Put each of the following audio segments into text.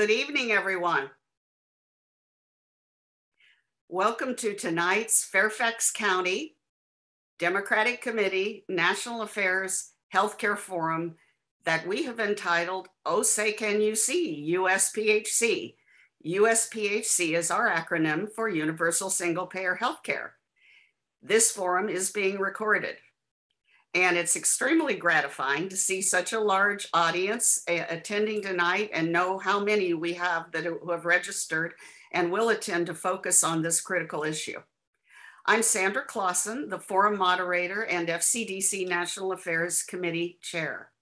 Good evening, everyone. Welcome to tonight's Fairfax County Democratic Committee National Affairs Healthcare Forum that we have entitled Oh Say Can You See, USPHC. USPHC is our acronym for Universal Single Payer Healthcare. This forum is being recorded. And it's extremely gratifying to see such a large audience uh, attending tonight and know how many we have that have registered and will attend to focus on this critical issue. I'm Sandra Klassen, the forum moderator and FCDC National Affairs Committee chair.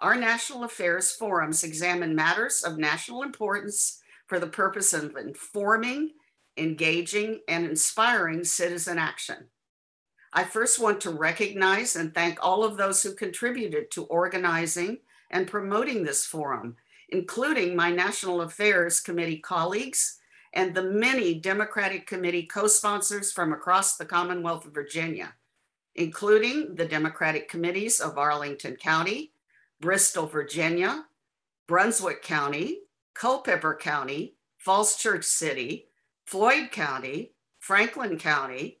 Our national affairs forums examine matters of national importance for the purpose of informing, engaging, and inspiring citizen action. I first want to recognize and thank all of those who contributed to organizing and promoting this forum, including my National Affairs Committee colleagues and the many Democratic Committee co-sponsors from across the Commonwealth of Virginia, including the Democratic Committees of Arlington County, Bristol, Virginia, Brunswick County, Culpeper County, Falls Church City, Floyd County, Franklin County,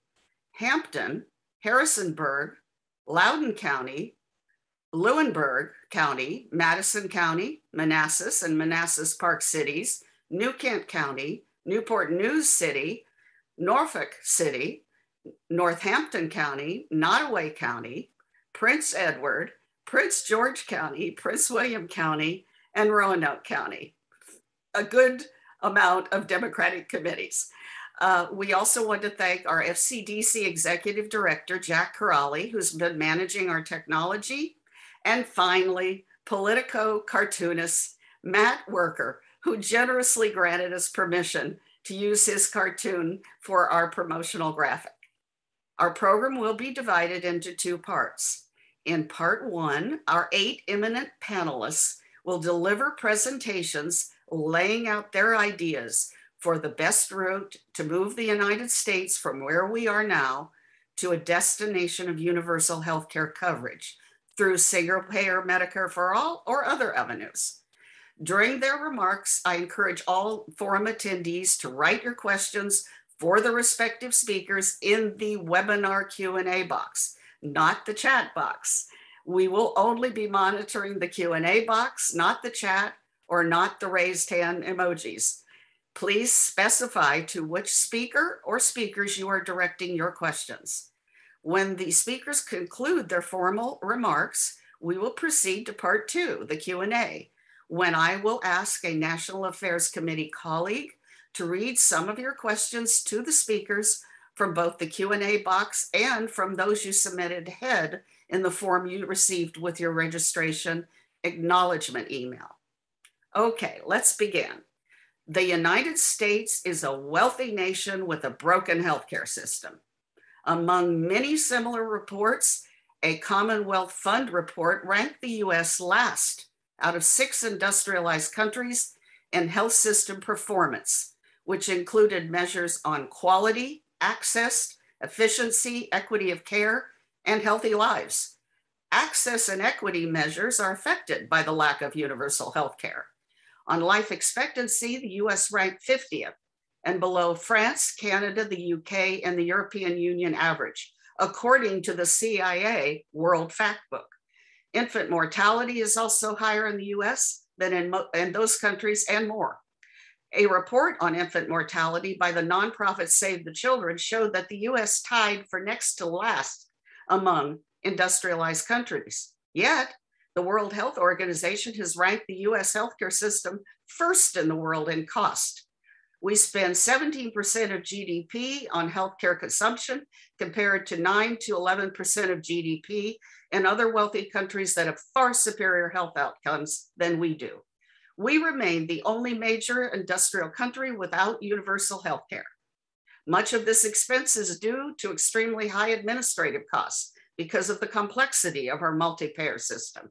Hampton, Harrisonburg, Loudoun County, Lunenburg County, Madison County, Manassas and Manassas Park cities, New Kent County, Newport News City, Norfolk City, Northampton County, Nottoway County, Prince Edward, Prince George County, Prince William County, and Roanoke County. A good amount of Democratic committees. Uh, we also want to thank our FCDC Executive Director, Jack Kiraly, who's been managing our technology. And finally, Politico cartoonist Matt Wuerker, who generously granted us permission to use his cartoon for our promotional graphic. Our program will be divided into two parts. In part one, our eight eminent panelists will deliver presentations laying out their ideas for the best route to move the United States from where we are now to a destination of universal healthcare coverage through single payer Medicare for all or other avenues. During their remarks, I encourage all forum attendees to write your questions for the respective speakers in the webinar Q&A box, not the chat box. We will only be monitoring the Q&A box, not the chat or not the raised hand emojis. Please specify to which speaker or speakers you are directing your questions. When the speakers conclude their formal remarks, we will proceed to part two, the Q&A, when I will ask a National Affairs Committee colleague to read some of your questions to the speakers from both the Q&A box and from those you submitted ahead in the form you received with your registration acknowledgement email. Okay, let's begin. The United States is a wealthy nation with a broken healthcare system. Among many similar reports, a Commonwealth Fund report ranked the US last out of six industrialized countries in health system performance, which included measures on quality, access, efficiency, equity of care, and healthy lives. Access and equity measures are affected by the lack of universal health care. On life expectancy, the US ranked 50th and below France, Canada, the UK, and the European Union average, according to the CIA World Factbook. Infant mortality is also higher in the US than in, in those countries and more. A report on infant mortality by the nonprofit Save the Children showed that the US tied for next to last among industrialized countries. Yet, the World Health Organization has ranked the US healthcare system first in the world in cost. We spend 17% of GDP on healthcare consumption compared to 9 to 11% of GDP in other wealthy countries that have far superior health outcomes than we do. We remain the only major industrial country without universal healthcare. Much of this expense is due to extremely high administrative costs because of the complexity of our multi-payer system.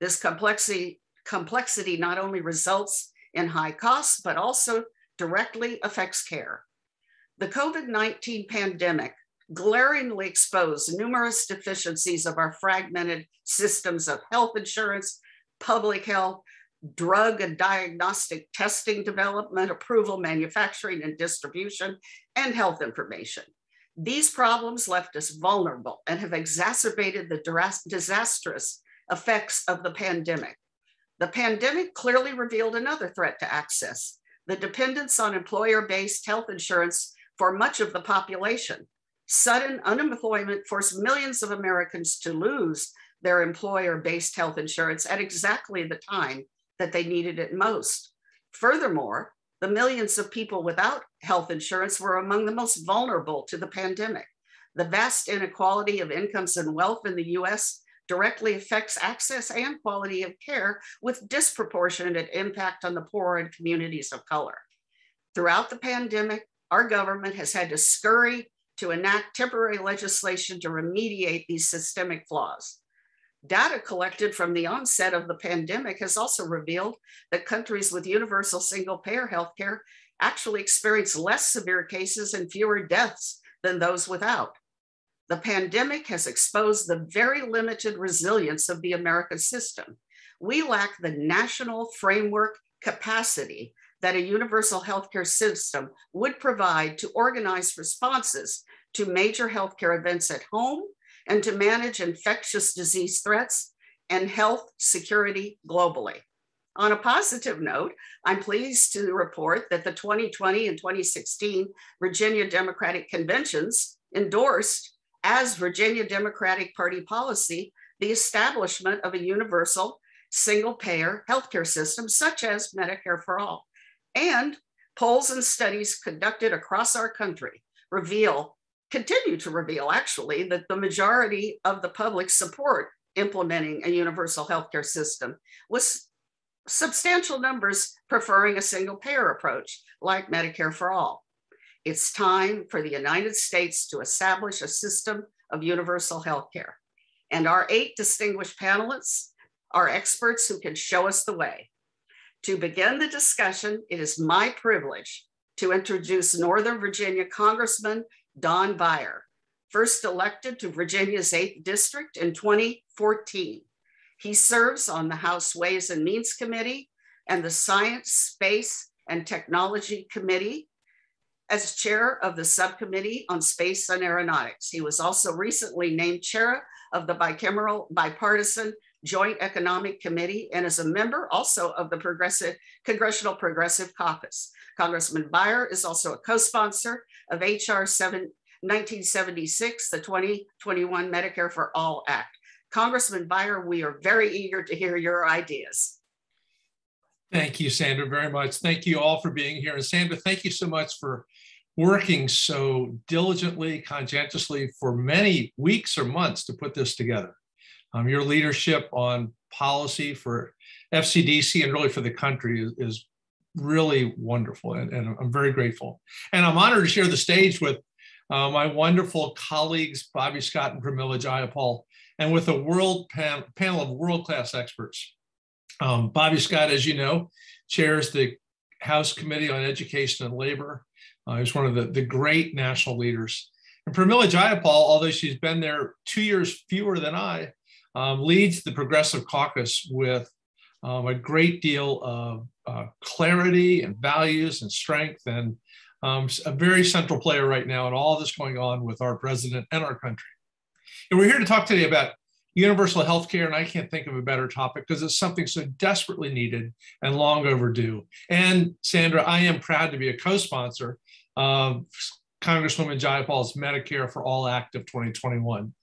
This complexity, complexity not only results in high costs, but also directly affects care. The COVID 19 pandemic glaringly exposed numerous deficiencies of our fragmented systems of health insurance, public health, drug and diagnostic testing development, approval, manufacturing and distribution, and health information. These problems left us vulnerable and have exacerbated the disastrous effects of the pandemic. The pandemic clearly revealed another threat to access the dependence on employer based health insurance for much of the population. Sudden unemployment forced millions of Americans to lose their employer based health insurance at exactly the time that they needed it most. Furthermore, the millions of people without health insurance were among the most vulnerable to the pandemic. The vast inequality of incomes and wealth in the US directly affects access and quality of care with disproportionate impact on the poor and communities of color. Throughout the pandemic, our government has had to scurry to enact temporary legislation to remediate these systemic flaws. Data collected from the onset of the pandemic has also revealed that countries with universal single payer healthcare actually experience less severe cases and fewer deaths than those without. The pandemic has exposed the very limited resilience of the American system. We lack the national framework capacity that a universal healthcare system would provide to organize responses to major healthcare events at home and to manage infectious disease threats and health security globally. On a positive note, I'm pleased to report that the 2020 and 2016 Virginia Democratic Conventions endorsed as Virginia Democratic Party policy the establishment of a universal single payer healthcare system, such as Medicare for All. And polls and studies conducted across our country reveal continue to reveal actually that the majority of the public support implementing a universal healthcare system with substantial numbers preferring a single payer approach like Medicare for all. It's time for the United States to establish a system of universal health care. And our eight distinguished panelists are experts who can show us the way. To begin the discussion, it is my privilege to introduce Northern Virginia Congressman Don Beyer, first elected to Virginia's 8th District in 2014. He serves on the House Ways and Means Committee and the Science, Space, and Technology Committee as chair of the Subcommittee on Space and Aeronautics. He was also recently named chair of the bicameral bipartisan Joint Economic Committee and is a member also of the Progressive Congressional Progressive Caucus. Congressman Beyer is also a co-sponsor of HR 7, 1976, the 2021 Medicare for All Act. Congressman Beyer, we are very eager to hear your ideas. Thank you, Sandra, very much. Thank you all for being here. And Sandra, thank you so much for working so diligently, conscientiously for many weeks or months to put this together. Um, your leadership on policy for FCDC and really for the country is, is really wonderful, and, and, I'm very grateful. And I'm honored to share the stage with uh, my wonderful colleagues, Bobby Scott and Pramila Jayapal, and with a world pan- panel of world-class experts. Um, Bobby Scott, as you know, chairs the House Committee on Education and Labor. Uh, one of the, the great national leaders. And Pramila Jayapal, although she's been there two years fewer than I, um, leads the Progressive Caucus with um, a great deal of uh, clarity and values and strength, and um, a very central player right now in all this going on with our president and our country. And we're here to talk today about universal health care, and I can't think of a better topic because it's something so desperately needed and long overdue. And Sandra, I am proud to be a co sponsor of Congresswoman Jayapal's Medicare for All Act of 2021.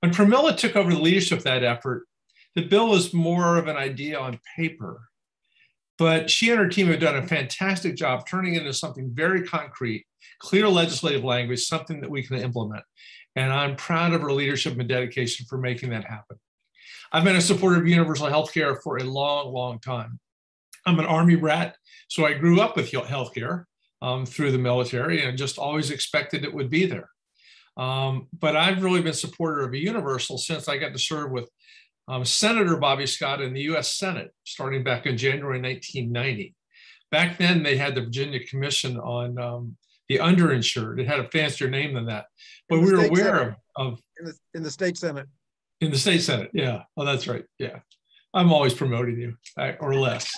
When Pramila took over the leadership of that effort, the bill was more of an idea on paper. But she and her team have done a fantastic job turning it into something very concrete, clear legislative language, something that we can implement. And I'm proud of her leadership and dedication for making that happen. I've been a supporter of universal health care for a long, long time. I'm an Army brat, so I grew up with healthcare um, through the military and just always expected it would be there. Um, but I've really been a supporter of a universal since I got to serve with um, Senator Bobby Scott in the US Senate, starting back in January 1990. Back then, they had the Virginia Commission on um, the underinsured. It had a fancier name than that. But we were aware of, of in, the, in the state Senate. In the state Senate, yeah. Oh, that's right. Yeah. I'm always promoting you or less.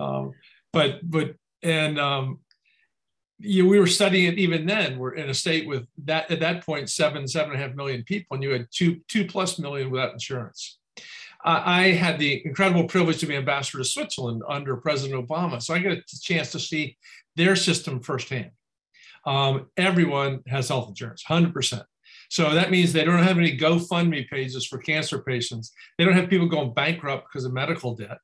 Um, but but and um, you, we were studying it even then. We're in a state with that at that point seven seven and a half million people, and you had two two plus million without insurance. I had the incredible privilege to be ambassador to Switzerland under President Obama, so I get a chance to see their system firsthand. Um, everyone has health insurance, hundred percent. So that means they don't have any GoFundMe pages for cancer patients. They don't have people going bankrupt because of medical debt.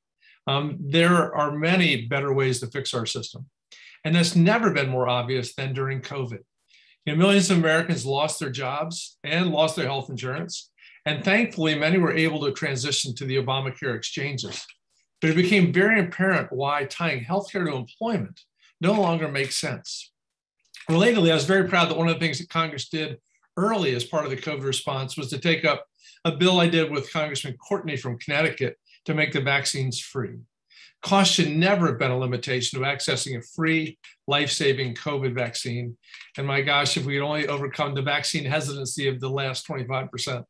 Um, there are many better ways to fix our system. And that's never been more obvious than during COVID. You know, millions of Americans lost their jobs and lost their health insurance. And thankfully, many were able to transition to the Obamacare exchanges. But it became very apparent why tying healthcare to employment no longer makes sense. Relatedly, I was very proud that one of the things that Congress did early as part of the COVID response was to take up a bill I did with Congressman Courtney from Connecticut to make the vaccines free. Cost should never have been a limitation of accessing a free, life saving COVID vaccine. And my gosh, if we could only overcome the vaccine hesitancy of the last 25%.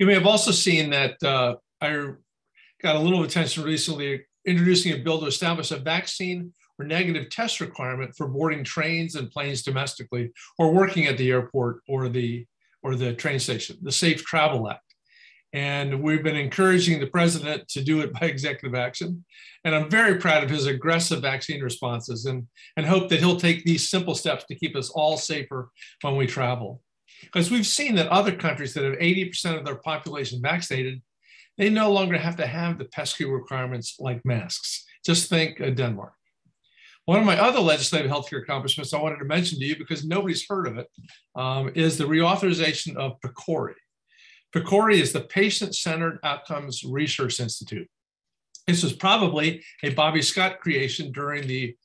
You may have also seen that uh, I got a little attention recently introducing a bill to establish a vaccine or negative test requirement for boarding trains and planes domestically or working at the airport or the or the train station, the Safe Travel Act. And we've been encouraging the president to do it by executive action. And I'm very proud of his aggressive vaccine responses and, and hope that he'll take these simple steps to keep us all safer when we travel. Because we've seen that other countries that have 80% of their population vaccinated, they no longer have to have the pesky requirements like masks. Just think uh, Denmark. One of my other legislative healthcare accomplishments I wanted to mention to you because nobody's heard of it um, is the reauthorization of PCORI. PCORI is the Patient Centered Outcomes Research Institute. This was probably a Bobby Scott creation during the,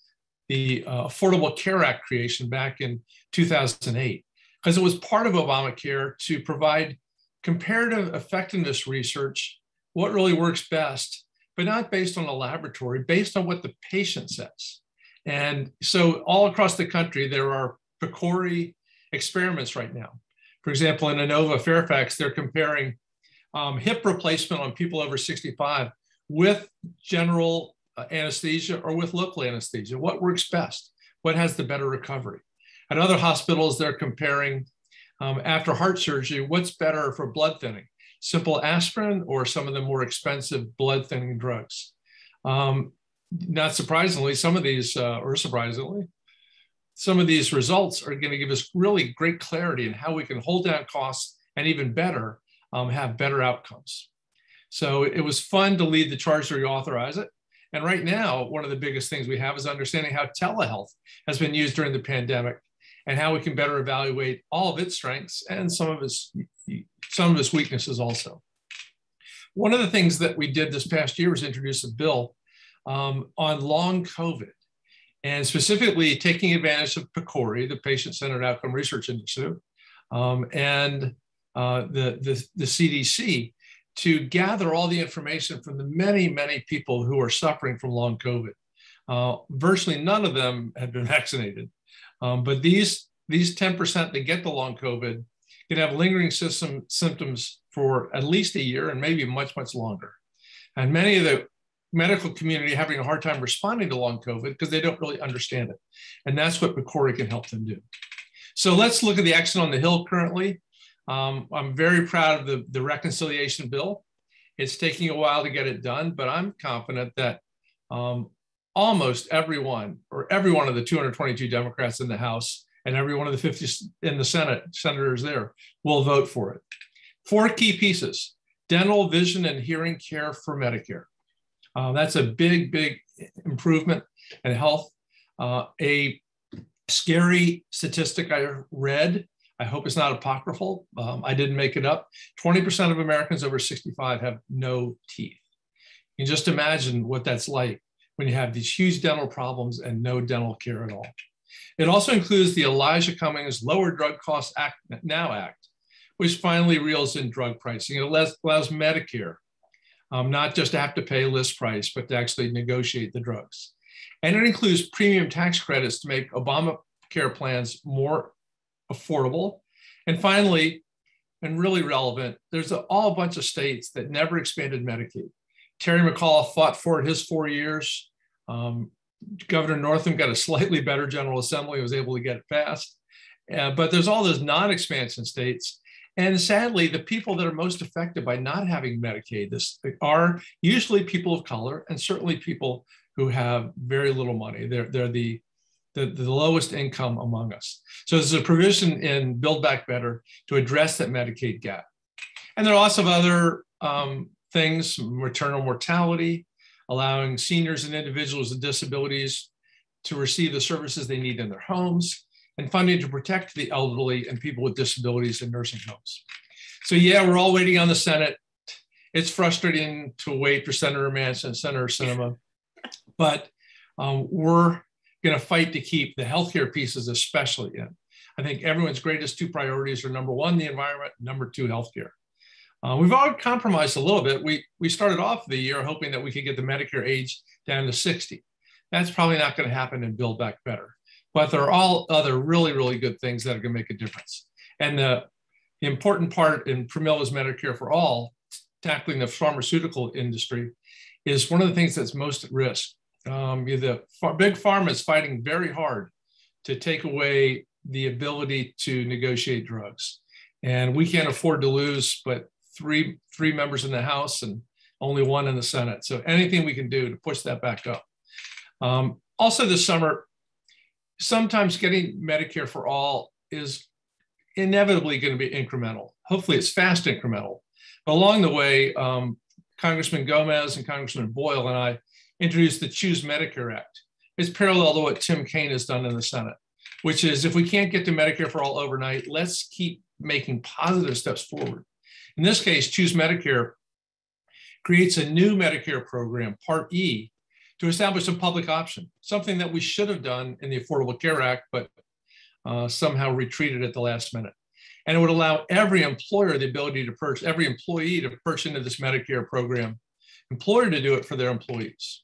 the uh, Affordable Care Act creation back in 2008, because it was part of Obamacare to provide comparative effectiveness research, what really works best, but not based on a laboratory, based on what the patient says. And so all across the country, there are PCORI experiments right now. For example, in Inova Fairfax, they're comparing um, hip replacement on people over 65 with general uh, anesthesia or with local anesthesia. What works best? What has the better recovery? At other hospitals, they're comparing um, after heart surgery, what's better for blood thinning? Simple aspirin or some of the more expensive blood thinning drugs? Um, not surprisingly, some of these, uh, or surprisingly, some of these results are going to give us really great clarity in how we can hold down costs and even better, um, have better outcomes. So it was fun to lead the charge to reauthorize it. And right now, one of the biggest things we have is understanding how telehealth has been used during the pandemic and how we can better evaluate all of its strengths and some of its some of its weaknesses also. One of the things that we did this past year was introduce a bill um, on long COVID, and specifically taking advantage of PCORI, the Patient Centered Outcome Research Initiative, um, and uh, the, the, the CDC to gather all the information from the many, many people who are suffering from long COVID. Uh, virtually none of them had been vaccinated, um, but these these 10% that get the long COVID can have lingering system symptoms for at least a year and maybe much, much longer. And many of the medical community having a hard time responding to long COVID because they don't really understand it. And that's what PCORI can help them do. So let's look at the action on the Hill currently. Um, I'm very proud of the, the reconciliation bill. It's taking a while to get it done, but I'm confident that um, almost everyone or every one of the 222 Democrats in the House and every one of the 50 in the Senate, senators there, will vote for it. Four key pieces dental, vision, and hearing care for Medicare. Uh, that's a big, big improvement in health. Uh, a scary statistic I read, I hope it's not apocryphal, um, I didn't make it up 20% of Americans over 65 have no teeth. You can just imagine what that's like when you have these huge dental problems and no dental care at all. It also includes the Elijah Cummings Lower Drug Costs Act Now Act, which finally reels in drug pricing. It allows, allows Medicare um, not just to have to pay list price, but to actually negotiate the drugs. And it includes premium tax credits to make Obamacare plans more affordable. And finally, and really relevant, there's a, all bunch of states that never expanded Medicaid. Terry McAuliffe fought for it his four years. Um, Governor Northam got a slightly better General Assembly, was able to get it passed. Uh, but there's all those non-expansion states. And sadly, the people that are most affected by not having Medicaid this are usually people of color and certainly people who have very little money. They're, they're the, the, the lowest income among us. So there's a provision in Build Back Better to address that Medicaid gap. And there are lots of other um, things, maternal mortality, allowing seniors and individuals with disabilities to receive the services they need in their homes, and funding to protect the elderly and people with disabilities in nursing homes. So yeah, we're all waiting on the Senate. It's frustrating to wait for Senator and Senator Sinema, but um, we're going to fight to keep the healthcare pieces especially in. I think everyone's greatest two priorities are number one, the environment, number two, healthcare. Uh, we've all compromised a little bit. We, we started off the year hoping that we could get the Medicare age down to 60. That's probably not going to happen in Build Back Better. But there are all other really, really good things that are going to make a difference. And the, important part in Pramila's Medicare for All, tackling the pharmaceutical industry, is one of the things that's most at risk. Um, the big pharma is fighting very hard to take away the ability to negotiate drugs. And we can't afford to lose, but three three members in the House and only one in the Senate. So anything we can do to push that back up. Um, also, this summer, sometimes getting Medicare for all is inevitably going to be incremental. Hopefully, it's fast incremental. But along the way, um, Congressman Gomez and Congressman Boyle and I introduced the Choose Medicare Act. It's parallel to what Tim Kaine has done in the Senate, which is if we can't get to Medicare for all overnight, let's keep making positive steps forward. In this case, Choose Medicare creates a new Medicare program, Part E, to establish a public option, something that we should have done in the Affordable Care Act, but uh, somehow retreated at the last minute. And it would allow every employer the ability to purchase, every employee to purchase into this Medicare program, employer to do it for their employees.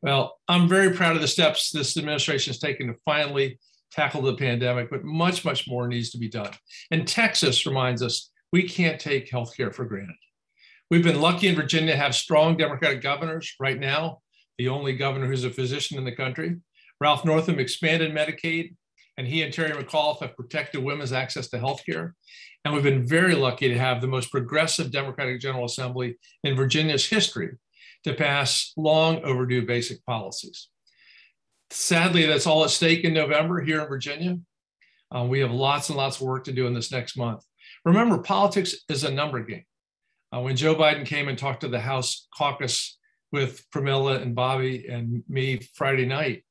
Well, I'm very proud of the steps this administration has taken to finally tackle the pandemic, but much, much more needs to be done. And Texas reminds us we can't take healthcare for granted. We've been lucky in Virginia to have strong Democratic governors right now, the only governor who's a physician in the country. Ralph Northam expanded Medicaid, and he and Terry McAuliffe have protected women's access to healthcare. And we've been very lucky to have the most progressive Democratic General Assembly in Virginia's history to pass long overdue basic policies. Sadly, that's all at stake in November here in Virginia. Uh, we have lots and lots of work to do in this next month. Remember, politics is a number game. Uh, when Joe Biden came and talked to the House caucus with Pramila and Bobby and me Friday night,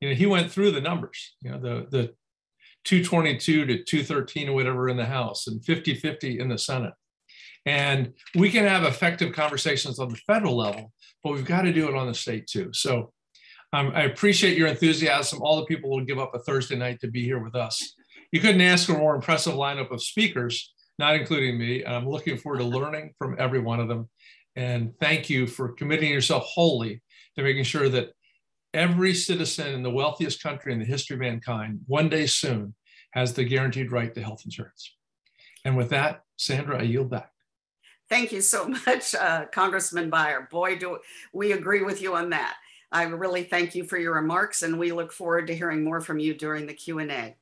you know, he went through the numbers, you know, the, the 222 to 213 or whatever in the House and 50 50 in the Senate. And we can have effective conversations on the federal level, but we've got to do it on the state too. So um, I appreciate your enthusiasm. All the people will give up a Thursday night to be here with us. You couldn't ask for a more impressive lineup of speakers not including me. I'm looking forward to learning from every one of them. And thank you for committing yourself wholly to making sure that every citizen in the wealthiest country in the history of mankind, one day soon, has the guaranteed right to health insurance. And with that, Sandra, I yield back. Thank you so much, uh, Congressman Beyer. Boy, do we agree with you on that. I really thank you for your remarks, and we look forward to hearing more from you during the Q&A.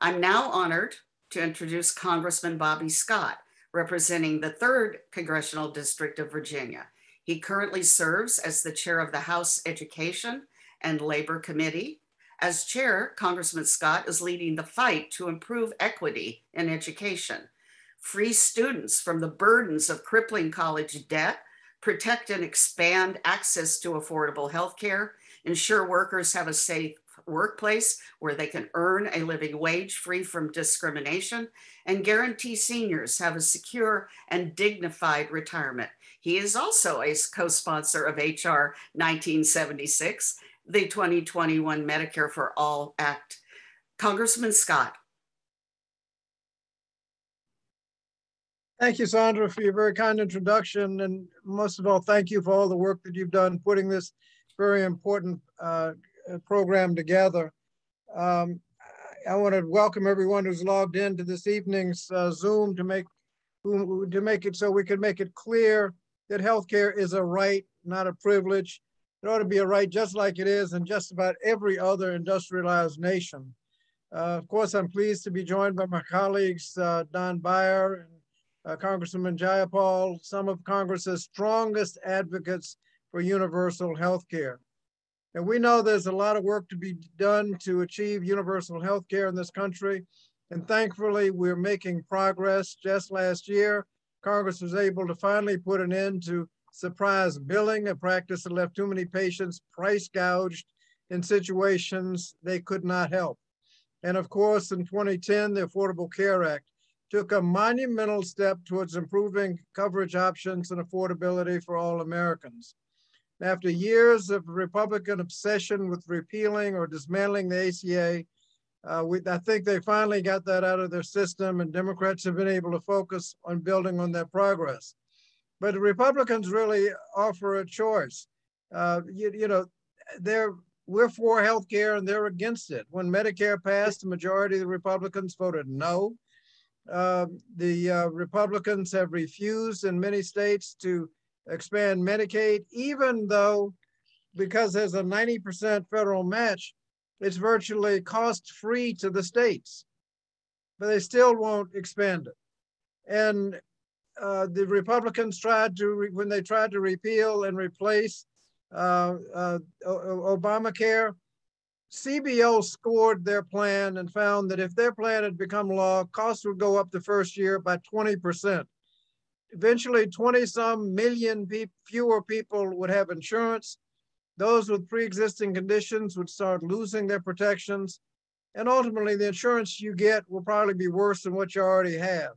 I'm now honored to introduce Congressman Bobby Scott, representing the 3rd Congressional District of Virginia. He currently serves as the chair of the House Education and Labor Committee. As chair, Congressman Scott is leading the fight to improve equity in education, free students from the burdens of crippling college debt, protect and expand access to affordable health care, ensure workers have a safe workplace where they can earn a living wage free from discrimination and guarantee seniors have a secure and dignified retirement. He is also a co-sponsor of HR 1976, the 2021 Medicare for All Act. Congressman Scott. Thank you, Sandra, for your very kind introduction. And most of all, thank you for all the work that you've done putting this very important uh, program together. Um, I want to welcome everyone who's logged into this evening's uh, Zoom to make to make it so we can make it clear that healthcare is a right not a privilege. It ought to be a right just like it is in just about every other industrialized nation. Uh, of course, I'm pleased to be joined by my colleagues, uh, Don Beyer and uh, Congressman Jayapal, some of Congress's strongest advocates for universal health care. And we know there's a lot of work to be done to achieve universal health care in this country. And thankfully, we're making progress. Just last year, Congress was able to finally put an end to surprise billing, a practice that left too many patients price gouged in situations they could not help. And of course, in 2010, the Affordable Care Act took a monumental step towards improving coverage options and affordability for all Americans. After years of Republican obsession with repealing or dismantling the ACA, uh, we, I think they finally got that out of their system and Democrats have been able to focus on building on that progress. But the Republicans really offer a choice. Uh, you, you know, they're we're for health care and they're against it. When Medicare passed, the majority of the Republicans voted no. Uh, the uh, Republicans have refused in many states to expand Medicaid, even though because there's a 90% federal match, it's virtually cost free to the states, but they still won't expand it. And uh, the Republicans tried to, when they tried to repeal and replace uh, uh, Obamacare, CBO scored their plan and found that if their plan had become law, costs would go up the first year by 20%. Eventually, 20 some million pe fewer people would have insurance. Those with pre-existing conditions would start losing their protections. And ultimately, the insurance you get will probably be worse than what you already have.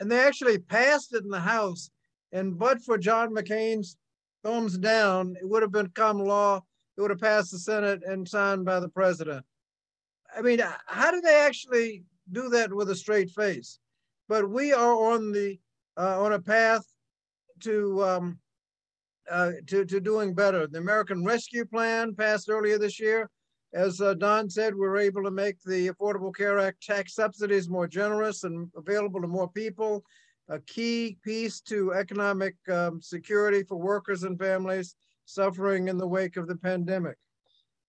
And they actually passed it in the House. And but for John McCain's thumbs down, it would have become law. It would have passed the Senate and signed by the president. I mean, how do they actually do that with a straight face? But we are on the uh, on a path to um, uh, to, to doing better. The American Rescue Plan passed earlier this year. As uh, Don said, we are able to make the Affordable Care Act tax subsidies more generous and available to more people, a key piece to economic um, security for workers and families suffering in the wake of the pandemic.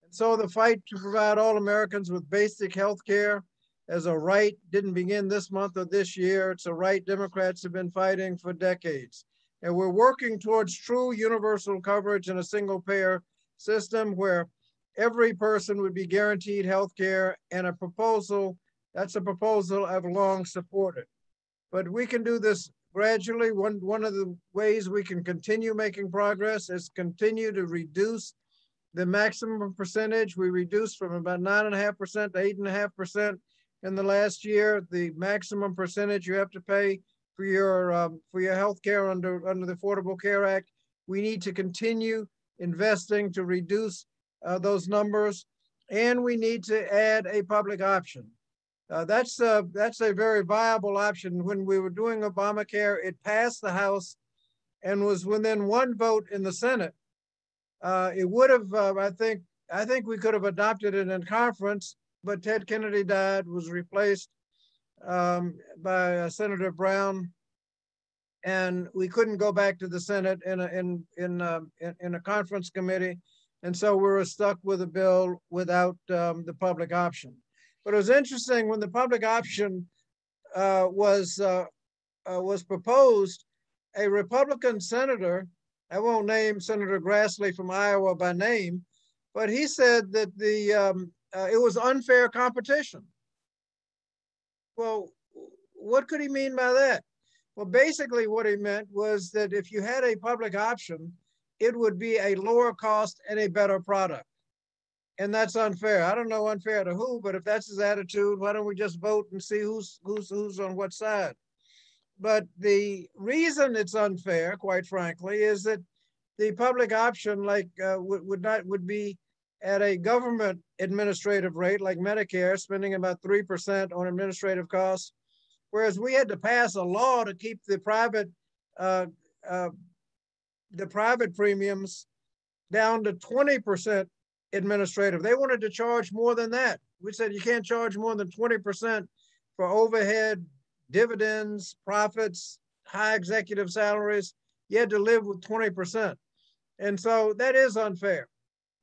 And so the fight to provide all Americans with basic health care as a right, didn't begin this month or this year. It's a right Democrats have been fighting for decades. And we're working towards true universal coverage in a single payer system where every person would be guaranteed health care and a proposal, that's a proposal I've long supported. But we can do this gradually. One, one of the ways we can continue making progress is continue to reduce the maximum percentage. We reduced from about 9.5% to 8.5% in the last year. The maximum percentage you have to pay for your um, for your health care under under the Affordable Care Act. We need to continue investing to reduce uh, those numbers, and we need to add a public option. Uh, that's uh, that's a very viable option. When we were doing Obamacare, it passed the House and was within one vote in the Senate. Uh, it would have, uh, I think, I think we could have adopted it in conference, but Ted Kennedy died, was replaced um, by uh, Senator Brown, and we couldn't go back to the Senate in a, in in, uh, in, in a conference committee, and so we were stuck with a bill without um, the public option. But it was interesting when the public option uh, was uh, uh, was proposed. A Republican senator, I won't name Senator Grassley from Iowa by name, but he said that the um, uh, it was unfair competition. Well, what could he mean by that? Well, basically, what he meant was that if you had a public option, it would be a lower cost and a better product. And that's unfair. I don't know unfair to who, but if that's his attitude, why don't we just vote and see who's who's who's on what side? But the reason it's unfair, quite frankly, is that the public option, like uh, would, would not would be at a government administrative rate like Medicare, spending about 3% on administrative costs, whereas we had to pass a law to keep the private uh, uh, the private premiums down to 20% administrative. They wanted to charge more than that. We said you can't charge more than 20% for overhead, dividends, profits, high executive salaries. You had to live with 20%. And so that is unfair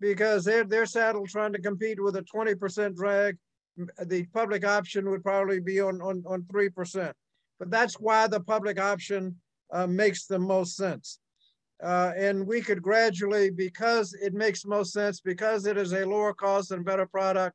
because they're, they're saddled trying to compete with a 20% drag. The public option would probably be on, on, on 3%. But that's why the public option uh, makes the most sense. Uh, and we could gradually, because it makes most sense, because it is a lower cost and better product,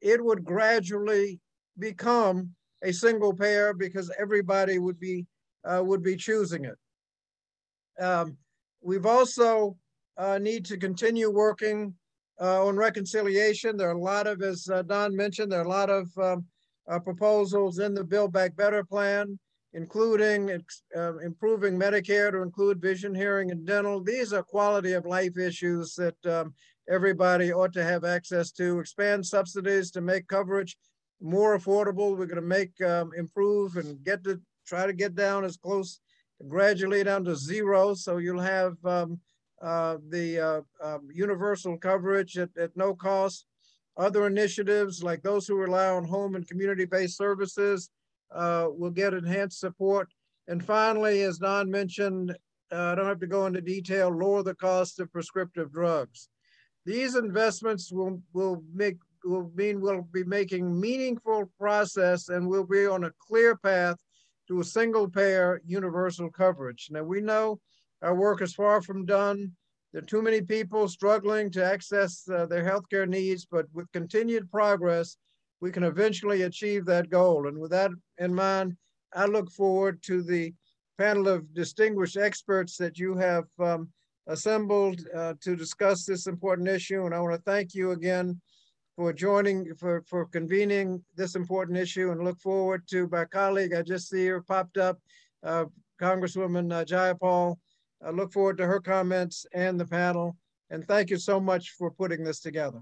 it would gradually become a single payer because everybody would be uh, would be choosing it. Um, we've also uh, need to continue working uh, on reconciliation. There are a lot of, as uh, Don mentioned, there are a lot of um, uh, proposals in the Build Back Better plan, including uh, improving Medicare to include vision, hearing, and dental. These are quality of life issues that um, everybody ought to have access to. Expand subsidies to make coverage more affordable. We're going to make um, improve and get to try to get down as close gradually down to zero. So you'll have um, uh, the uh, um, universal coverage at, at no cost. Other initiatives like those who rely on home and community-based services uh, will get enhanced support. And finally, as Don mentioned, uh, I don't have to go into detail, lower the cost of prescriptive drugs. These investments will, will make will mean we'll be making meaningful process and we'll be on a clear path to a single payer universal coverage. Now we know our work is far from done. There are too many people struggling to access uh, their healthcare needs, but with continued progress, we can eventually achieve that goal. And with that in mind, I look forward to the panel of distinguished experts that you have um, assembled uh, to discuss this important issue. And I want to thank you again for joining, for, for convening this important issue and look forward to my colleague, I just see her popped up, uh, Congresswoman uh, Jayapal. I look forward to her comments and the panel. And thank you so much for putting this together.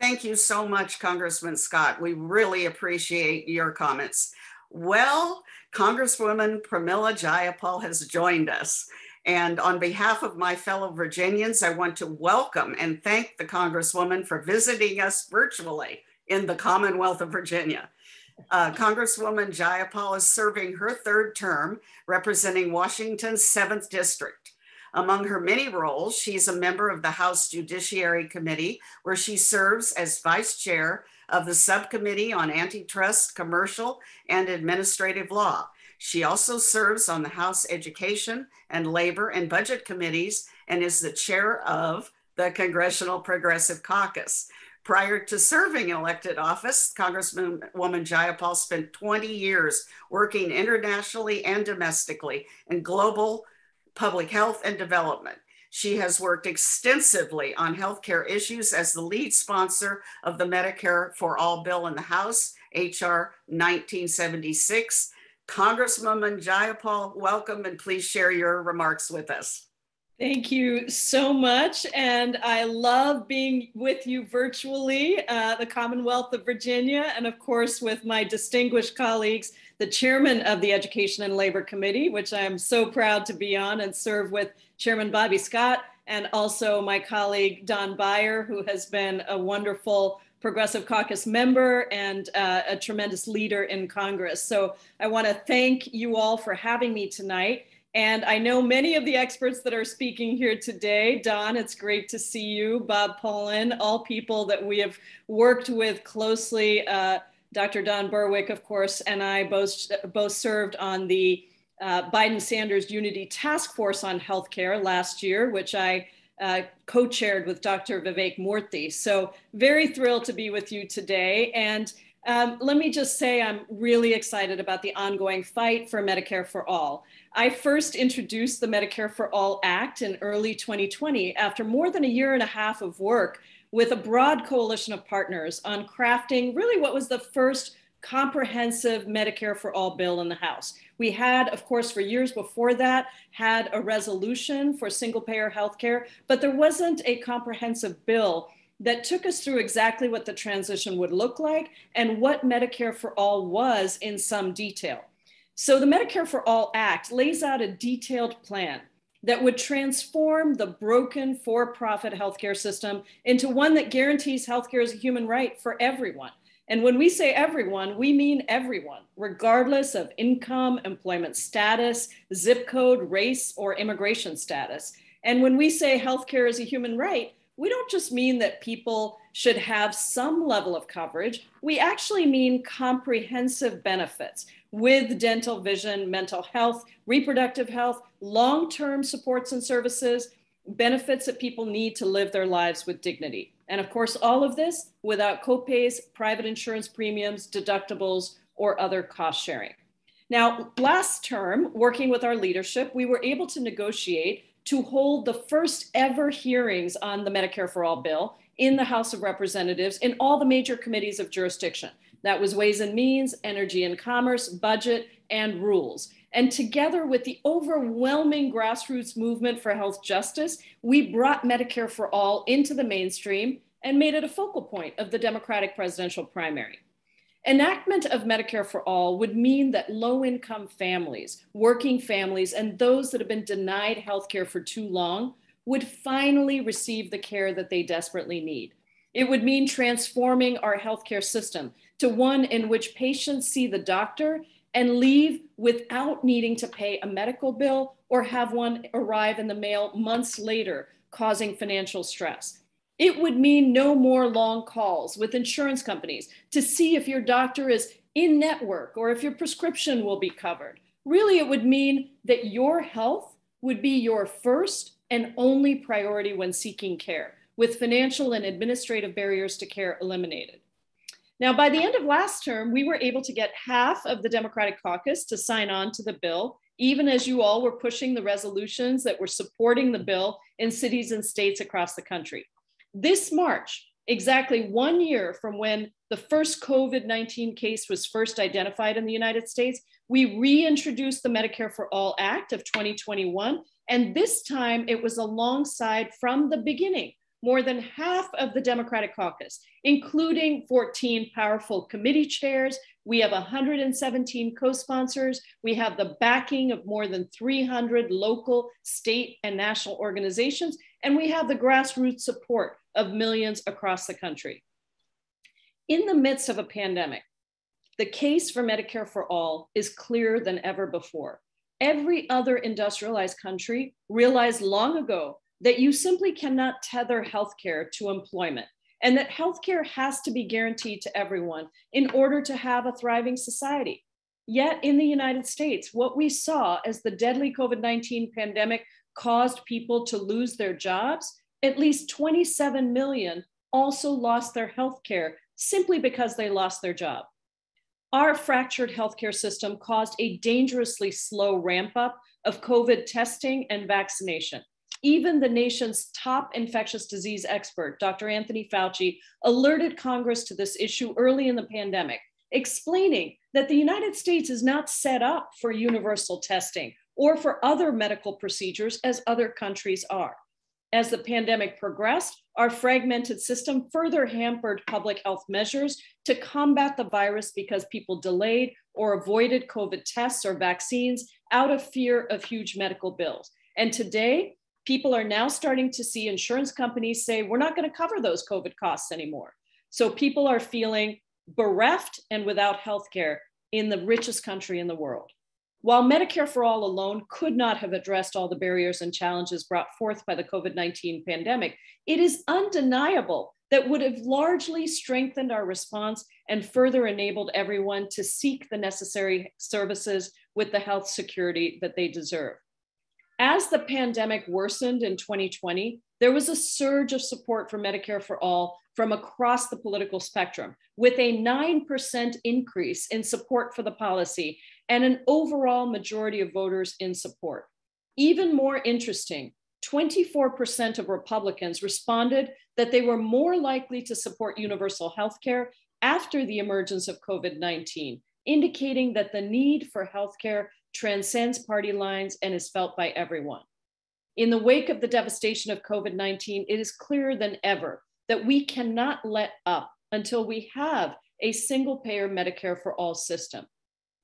Thank you so much, Congressman Scott. We really appreciate your comments. Well, Congresswoman Pramila Jayapal has joined us. And on behalf of my fellow Virginians, I want to welcome and thank the Congresswoman for visiting us virtually in the Commonwealth of Virginia. Uh, Congresswoman Jayapal is serving her third term representing Washington's 7th District. Among her many roles, she's a member of the House Judiciary Committee, where she serves as vice chair of the Subcommittee on Antitrust, Commercial, and Administrative Law. She also serves on the House Education and Labor and Budget Committees and is the chair of the Congressional Progressive Caucus. Prior to serving elected office, Congresswoman Jayapal spent 20 years working internationally and domestically in global public health and development. She has worked extensively on healthcare issues as the lead sponsor of the Medicare for All bill in the House, H.R. 1976, Congresswoman Jayapal, welcome and please share your remarks with us. Thank you so much. And I love being with you virtually, uh, the Commonwealth of Virginia, and of course, with my distinguished colleagues, the chairman of the Education and Labor Committee, which I'm so proud to be on and serve with Chairman Bobby Scott, and also my colleague, Don Beyer, who has been a wonderful Progressive Caucus member and uh, a tremendous leader in Congress. So I want to thank you all for having me tonight. And I know many of the experts that are speaking here today. Don, it's great to see you. Bob Pollin, all people that we have worked with closely. Uh, Dr. Don Berwick, of course, and I both, both served on the uh, Biden Sanders Unity Task Force on Healthcare last year, which I uh, co-chaired with Dr. Vivek Murthy. So very thrilled to be with you today. And um, let me just say I'm really excited about the ongoing fight for Medicare for All. I first introduced the Medicare for All Act in early 2020 after more than a year and a half of work with a broad coalition of partners on crafting really what was the first comprehensive Medicare for all bill in the House. We had, of course, for years before that, had a resolution for single payer healthcare, but there wasn't a comprehensive bill that took us through exactly what the transition would look like and what Medicare for all was in some detail. So the Medicare for All Act lays out a detailed plan that would transform the broken for profit healthcare system into one that guarantees healthcare as a human right for everyone. And when we say everyone, we mean everyone, regardless of income, employment status, zip code, race, or immigration status. And when we say healthcare is a human right, we don't just mean that people should have some level of coverage. We actually mean comprehensive benefits with dental, vision, mental health, reproductive health, long term supports and services, benefits that people need to live their lives with dignity. And of course, all of this without copays, private insurance premiums, deductibles, or other cost sharing. Now, last term, working with our leadership, we were able to negotiate to hold the first ever hearings on the Medicare for All bill in the House of Representatives in all the major committees of jurisdiction. That was Ways and Means, Energy and Commerce, Budget, and Rules. And together with the overwhelming grassroots movement for health justice, we brought Medicare for All into the mainstream and made it a focal point of the Democratic presidential primary. Enactment of Medicare for All would mean that low income families, working families, and those that have been denied health care for too long would finally receive the care that they desperately need. It would mean transforming our healthcare system to one in which patients see the doctor and leave without needing to pay a medical bill or have one arrive in the mail months later, causing financial stress. It would mean no more long calls with insurance companies to see if your doctor is in network or if your prescription will be covered. Really, it would mean that your health would be your first and only priority when seeking care, with financial and administrative barriers to care eliminated. Now, by the end of last term, we were able to get half of the Democratic caucus to sign on to the bill, even as you all were pushing the resolutions that were supporting the bill in cities and states across the country. This March, exactly one year from when the first COVID 19 case was first identified in the United States, we reintroduced the Medicare for All Act of 2021. And this time it was alongside from the beginning more than half of the Democratic caucus, including 14 powerful committee chairs. We have 117 co sponsors. We have the backing of more than 300 local, state, and national organizations. And we have the grassroots support of millions across the country. In the midst of a pandemic, the case for Medicare for All is clearer than ever before. Every other industrialized country realized long ago that you simply cannot tether healthcare to employment and that healthcare has to be guaranteed to everyone in order to have a thriving society. Yet in the United States, what we saw as the deadly COVID 19 pandemic caused people to lose their jobs, at least 27 million also lost their health care simply because they lost their job. Our fractured healthcare system caused a dangerously slow ramp up of COVID testing and vaccination even the nation's top infectious disease expert, Dr. Anthony Fauci, alerted Congress to this issue early in the pandemic, explaining that the United States is not set up for universal testing or for other medical procedures as other countries are. As the pandemic progressed, our fragmented system further hampered public health measures to combat the virus because people delayed or avoided COVID tests or vaccines out of fear of huge medical bills. And today, people are now starting to see insurance companies say, we're not going to cover those COVID costs anymore. So people are feeling bereft and without health care in the richest country in the world. While Medicare for All alone could not have addressed all the barriers and challenges brought forth by the COVID 19 pandemic, it is undeniable that would have largely strengthened our response and further enabled everyone to seek the necessary services with the health security that they deserve. As the pandemic worsened in 2020, there was a surge of support for Medicare for All from across the political spectrum, with a 9% increase in support for the policy and an overall majority of voters in support. Even more interesting, 24% of Republicans responded that they were more likely to support universal health care after the emergence of COVID 19, indicating that the need for health care transcends party lines and is felt by everyone. In the wake of the devastation of COVID 19, it is clearer than ever that we cannot let up until we have a single payer Medicare for all system.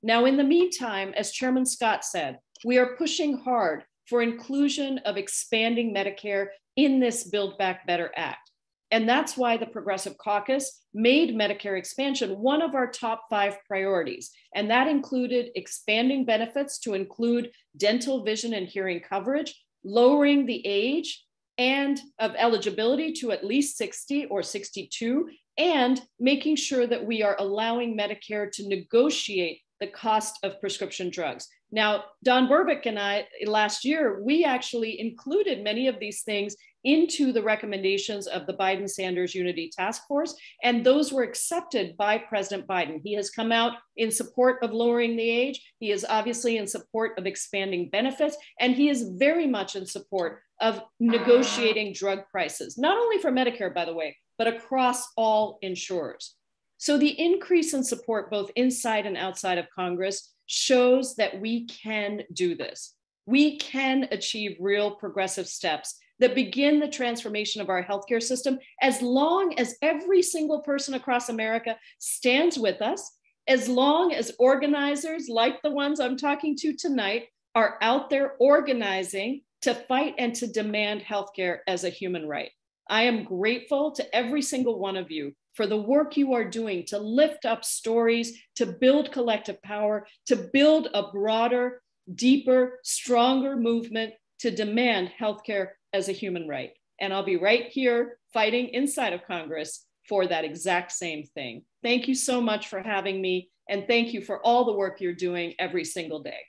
Now, in the meantime, as Chairman Scott said, we are pushing hard for inclusion of expanding Medicare in this Build Back Better Act. And that's why the Progressive Caucus made Medicare expansion one of our top five priorities. And that included expanding benefits to include dental, vision, and hearing coverage, lowering the age and of eligibility to at least 60 or 62, and making sure that we are allowing Medicare to negotiate the cost of prescription drugs. Now, Don Berwick and I last year, we actually included many of these things into the recommendations of the Biden Sanders Unity Task Force, and those were accepted by President Biden. He has come out in support of lowering the age. He is obviously in support of expanding benefits, and he is very much in support of negotiating drug prices, not only for Medicare, by the way, but across all insurers. So the increase in support, both inside and outside of Congress, shows that we can do this. We can achieve real progressive steps that begin the transformation of our healthcare system as long as every single person across America stands with us, as long as organizers like the ones I'm talking to tonight are out there organizing to fight and to demand healthcare as a human right. I am grateful to every single one of you for the work you are doing to lift up stories, to build collective power, to build a broader, deeper, stronger movement to demand healthcare as a human right. And I'll be right here fighting inside of Congress for that exact same thing. Thank you so much for having me. And thank you for all the work you're doing every single day.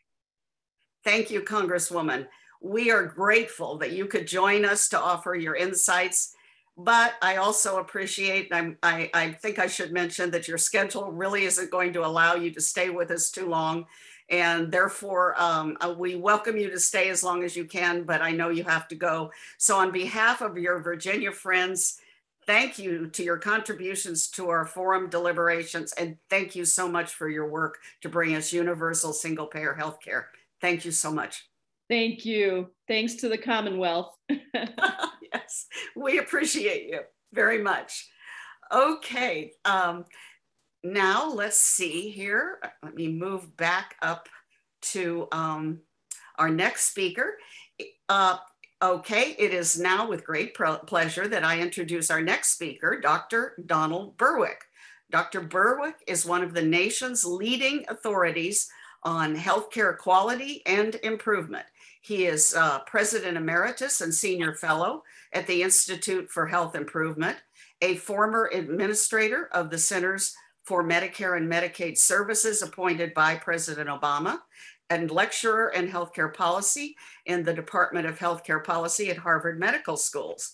Thank you, Congresswoman. We are grateful that you could join us to offer your insights. But I also appreciate, I, I think I should mention that your schedule really isn't going to allow you to stay with us too long. And therefore, um, uh, we welcome you to stay as long as you can, but I know you have to go. So, on behalf of your Virginia friends, thank you to your contributions to our forum deliberations. And thank you so much for your work to bring us universal single payer health care. Thank you so much. Thank you. Thanks to the Commonwealth. yes, we appreciate you very much. Okay. Um, now let's see here. Let me move back up to um, our next speaker. Uh, okay, it is now with great pleasure that I introduce our next speaker, Dr. Donald Berwick. Dr. Berwick is one of the nation's leading authorities on healthcare quality and improvement. He is uh, President Emeritus and Senior Fellow at the Institute for Health Improvement, a former administrator of the Centers for Medicare and Medicaid Services appointed by President Obama, and lecturer in healthcare policy in the Department of Healthcare Policy at Harvard Medical Schools.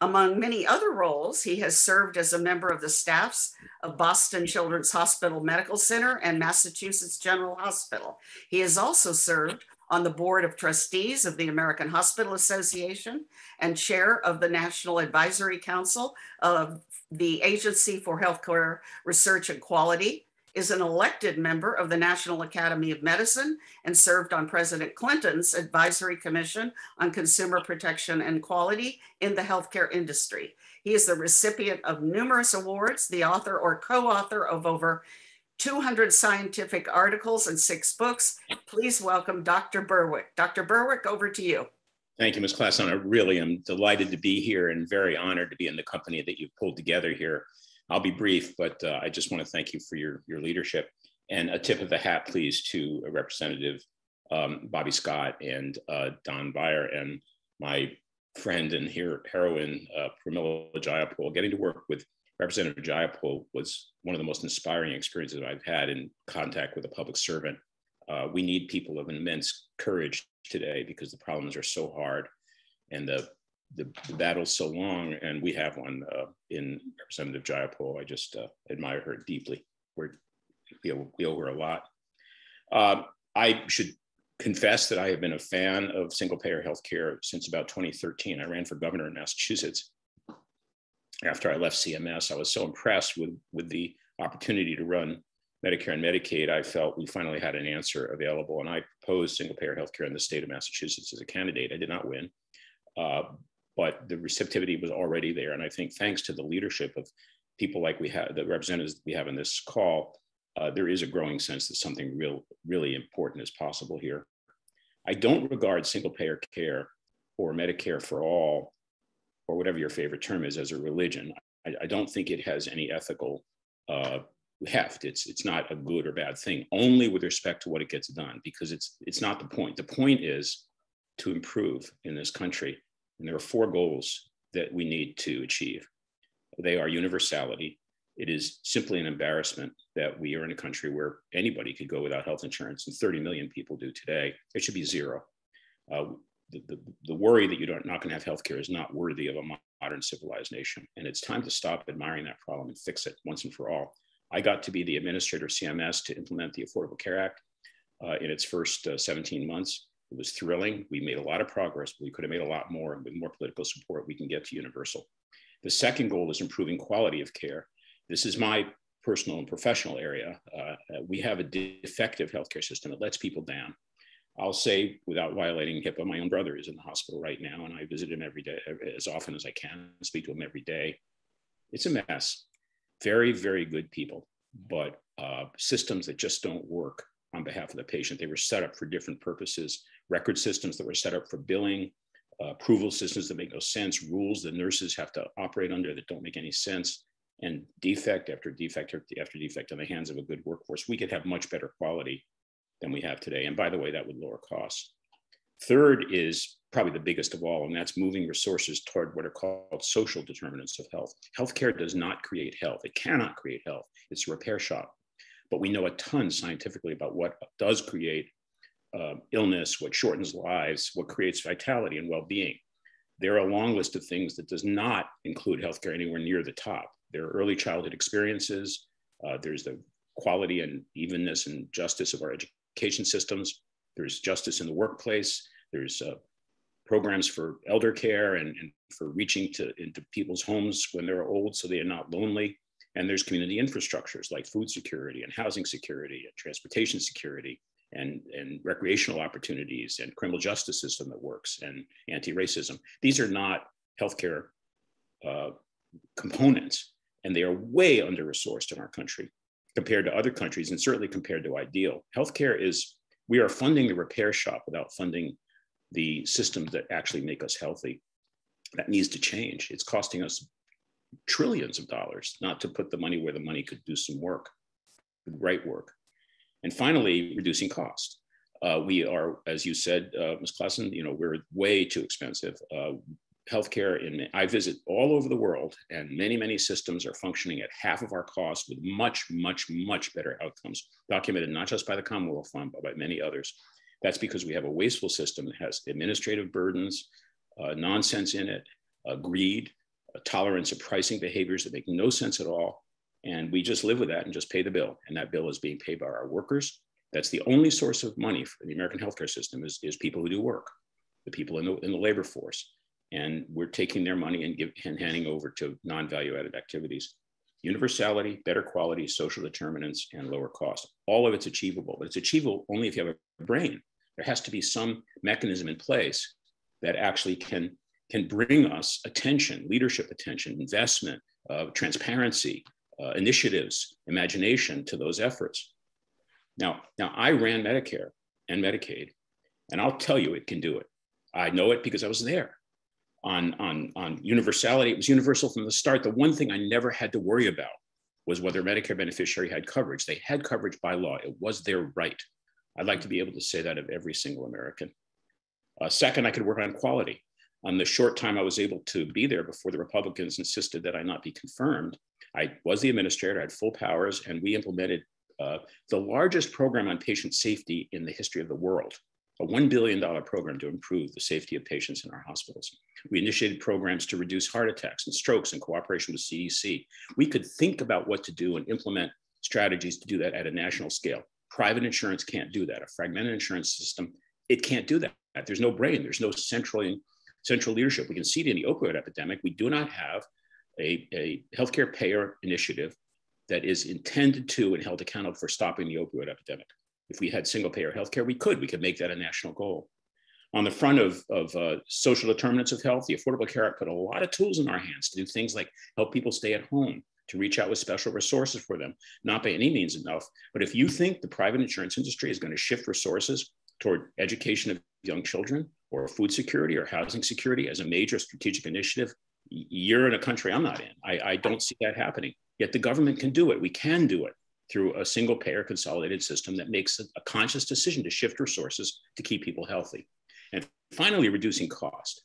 Among many other roles, he has served as a member of the staffs of Boston Children's Hospital Medical Center and Massachusetts General Hospital. He has also served on the board of trustees of the American Hospital Association and chair of the National Advisory Council of the Agency for Healthcare Research and Quality, is an elected member of the National Academy of Medicine and served on President Clinton's Advisory Commission on Consumer Protection and Quality in the Healthcare Industry. He is the recipient of numerous awards, the author or co author of over 200 scientific articles and six books. Please welcome Dr. Berwick. Dr. Berwick, over to you. Thank you, Ms. Klassen. I really am delighted to be here and very honored to be in the company that you've pulled together here. I'll be brief, but uh, I just want to thank you for your, your leadership. And a tip of the hat, please, to Representative um, Bobby Scott and uh, Don Beyer and my friend and hero, heroine, uh, Pramila Jayapal. Getting to work with Representative Jayapal was one of the most inspiring experiences I've had in contact with a public servant. Uh, we need people of immense courage today because the problems are so hard and the the, the battle's so long, and we have one uh, in Representative Jayapal. I just uh, admire her deeply. We're, we, owe, we owe her a lot. Uh, I should confess that I have been a fan of single payer healthcare since about 2013. I ran for governor in Massachusetts. After I left CMS, I was so impressed with, with the opportunity to run Medicare and Medicaid, I felt we finally had an answer available. And I proposed single payer healthcare in the state of Massachusetts as a candidate. I did not win, uh, but the receptivity was already there. And I think thanks to the leadership of people like we have, the representatives we have in this call, uh, there is a growing sense that something real, really important is possible here. I don't regard single payer care or Medicare for all, or whatever your favorite term is, as a religion. I, I don't think it has any ethical uh, heft. It's it's not a good or bad thing, only with respect to what it gets done, because it's it's not the point. The point is to improve in this country. And there are four goals that we need to achieve. They are universality. It is simply an embarrassment that we are in a country where anybody could go without health insurance, and 30 million people do today. It should be zero. Uh, the, the, worry that you're not going to have health care is not worthy of a modern civilized nation. And it's time to stop admiring that problem and fix it once and for all. I got to be the administrator of CMS to implement the Affordable Care Act uh, in its first uh, 17 months. It was thrilling. We made a lot of progress, but we could have made a lot more. And with more political support, we can get to universal. The second goal is improving quality of care. This is my personal and professional area. Uh, we have a defective healthcare system that lets people down. I'll say, without violating HIPAA, my own brother is in the hospital right now, and I visit him every day, as often as I can, speak to him every day. It's a mess. Very, very good people, but uh, systems that just don't work on behalf of the patient. They were set up for different purposes record systems that were set up for billing, uh, approval systems that make no sense, rules the nurses have to operate under that don't make any sense, and defect after defect after defect in the hands of a good workforce. We could have much better quality than we have today. And by the way, that would lower costs. Third is probably the biggest of all, and that's moving resources toward what are called social determinants of health. Healthcare does not create health. It cannot create health. It's a repair shop. But we know a ton scientifically about what does create uh, illness, what shortens lives, what creates vitality and well-being. There are a long list of things that does not include healthcare anywhere near the top. There are early childhood experiences. Uh, there's the quality and evenness and justice of our education systems. There's justice in the workplace. There's uh, programs for elder care and, and for reaching to, into people's homes when they're old so they are not lonely. And there's community infrastructures like food security and housing security and transportation security and, and recreational opportunities and criminal justice system that works and anti-racism. These are not healthcare uh, components and they are way under-resourced in our country compared to other countries and certainly compared to ideal. Healthcare is, we are funding the repair shop without funding the systems that actually make us healthy. That needs to change. It's costing us trillions of dollars not to put the money where the money could do some work, right work. And finally, reducing cost. Uh, we are, as you said, uh, Ms. Klassen, you know, we're way too expensive. Uh, healthcare in I visit all over the world, and many, many systems are functioning at half of our cost with much, much, much better outcomes, documented not just by the Commonwealth Fund, but by many others. That's because we have a wasteful system that has administrative burdens, uh, nonsense in it, uh, greed, tolerance of pricing behaviors that make no sense at all, and we just live with that and just pay the bill. And that bill is being paid by our workers. That's the only source of money for the American healthcare system is, is people who do work, the people in the, in the labor force. And we're taking their money and, give, and handing over to non-value added activities. Universality, better quality, social determinants, and lower cost. All of it's achievable, but it's achievable only if you have a brain. There has to be some mechanism in place that actually can, can bring us attention, leadership attention, investment, uh, transparency, uh, initiatives, imagination to those efforts. Now, now I ran Medicare and Medicaid, and I'll tell you it can do it. I know it because I was there. On, on, on universality, it was universal from the start. The one thing I never had to worry about was whether Medicare beneficiary had coverage. They had coverage by law. It was their right. I'd like to be able to say that of every single American. Uh, second, I could work on quality. On the short time I was able to be there before the Republicans insisted that I not be confirmed, I was the administrator, I had full powers, and we implemented uh, the largest program on patient safety in the history of the world, a $1 billion program to improve the safety of patients in our hospitals. We initiated programs to reduce heart attacks and strokes in cooperation with CDC. We could think about what to do and implement strategies to do that at a national scale. Private insurance can't do that. A fragmented insurance system, it can't do that. There's no brain, there's no central, central leadership. We can see it in the opioid epidemic. We do not have a, a healthcare payer initiative that is intended to and held accountable for stopping the opioid epidemic. If we had single payer healthcare, we could. We could make that a national goal. On the front of, of uh, social determinants of health, the Affordable Care Act put a lot of tools in our hands to do things like help people stay at home, to reach out with special resources for them. Not by any means enough, but if you think the private insurance industry is going to shift resources toward education of young children or food security or housing security as a major strategic initiative, you're in a country I'm not in. I, I don't see that happening. Yet the government can do it. We can do it through a single payer consolidated system that makes a, a conscious decision to shift resources to keep people healthy. And finally, reducing cost.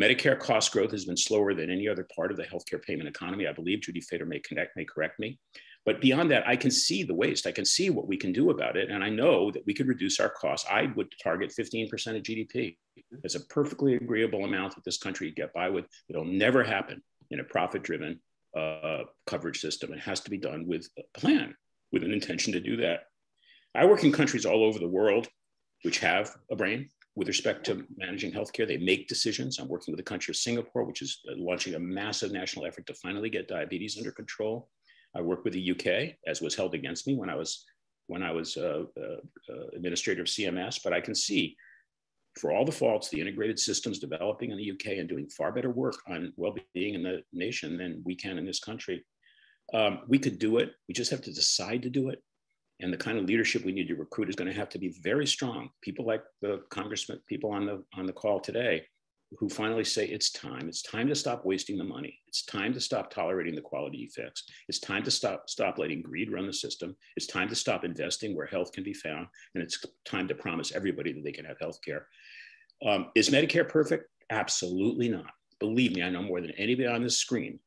Medicare cost growth has been slower than any other part of the healthcare payment economy. I believe Judy Feder may connect, may correct me. But beyond that, I can see the waste. I can see what we can do about it. And I know that we could reduce our costs. I would target 15% of GDP. It's a perfectly agreeable amount that this country get by with. It'll never happen in a profit driven uh, coverage system. It has to be done with a plan, with an intention to do that. I work in countries all over the world which have a brain with respect to managing healthcare. They make decisions. I'm working with the country of Singapore, which is launching a massive national effort to finally get diabetes under control. I work with the UK, as was held against me when I was when I was uh, uh, uh administrator of CMS. But I can see, for all the faults, the integrated systems developing in the UK and doing far better work on well-being in the nation than we can in this country. Um, we could do it. We just have to decide to do it and the kind of leadership we need to recruit is going to have to be very strong. People like the congressman, people on the on the call today, who finally say it's time. It's time to stop wasting the money. It's time to stop tolerating the quality effects. It's time to stop stop letting greed run the system. It's time to stop investing where health can be found, and it's time to promise everybody that they can have health care. Um, is Medicare perfect? Absolutely not. Believe me, I know more than anybody on this screen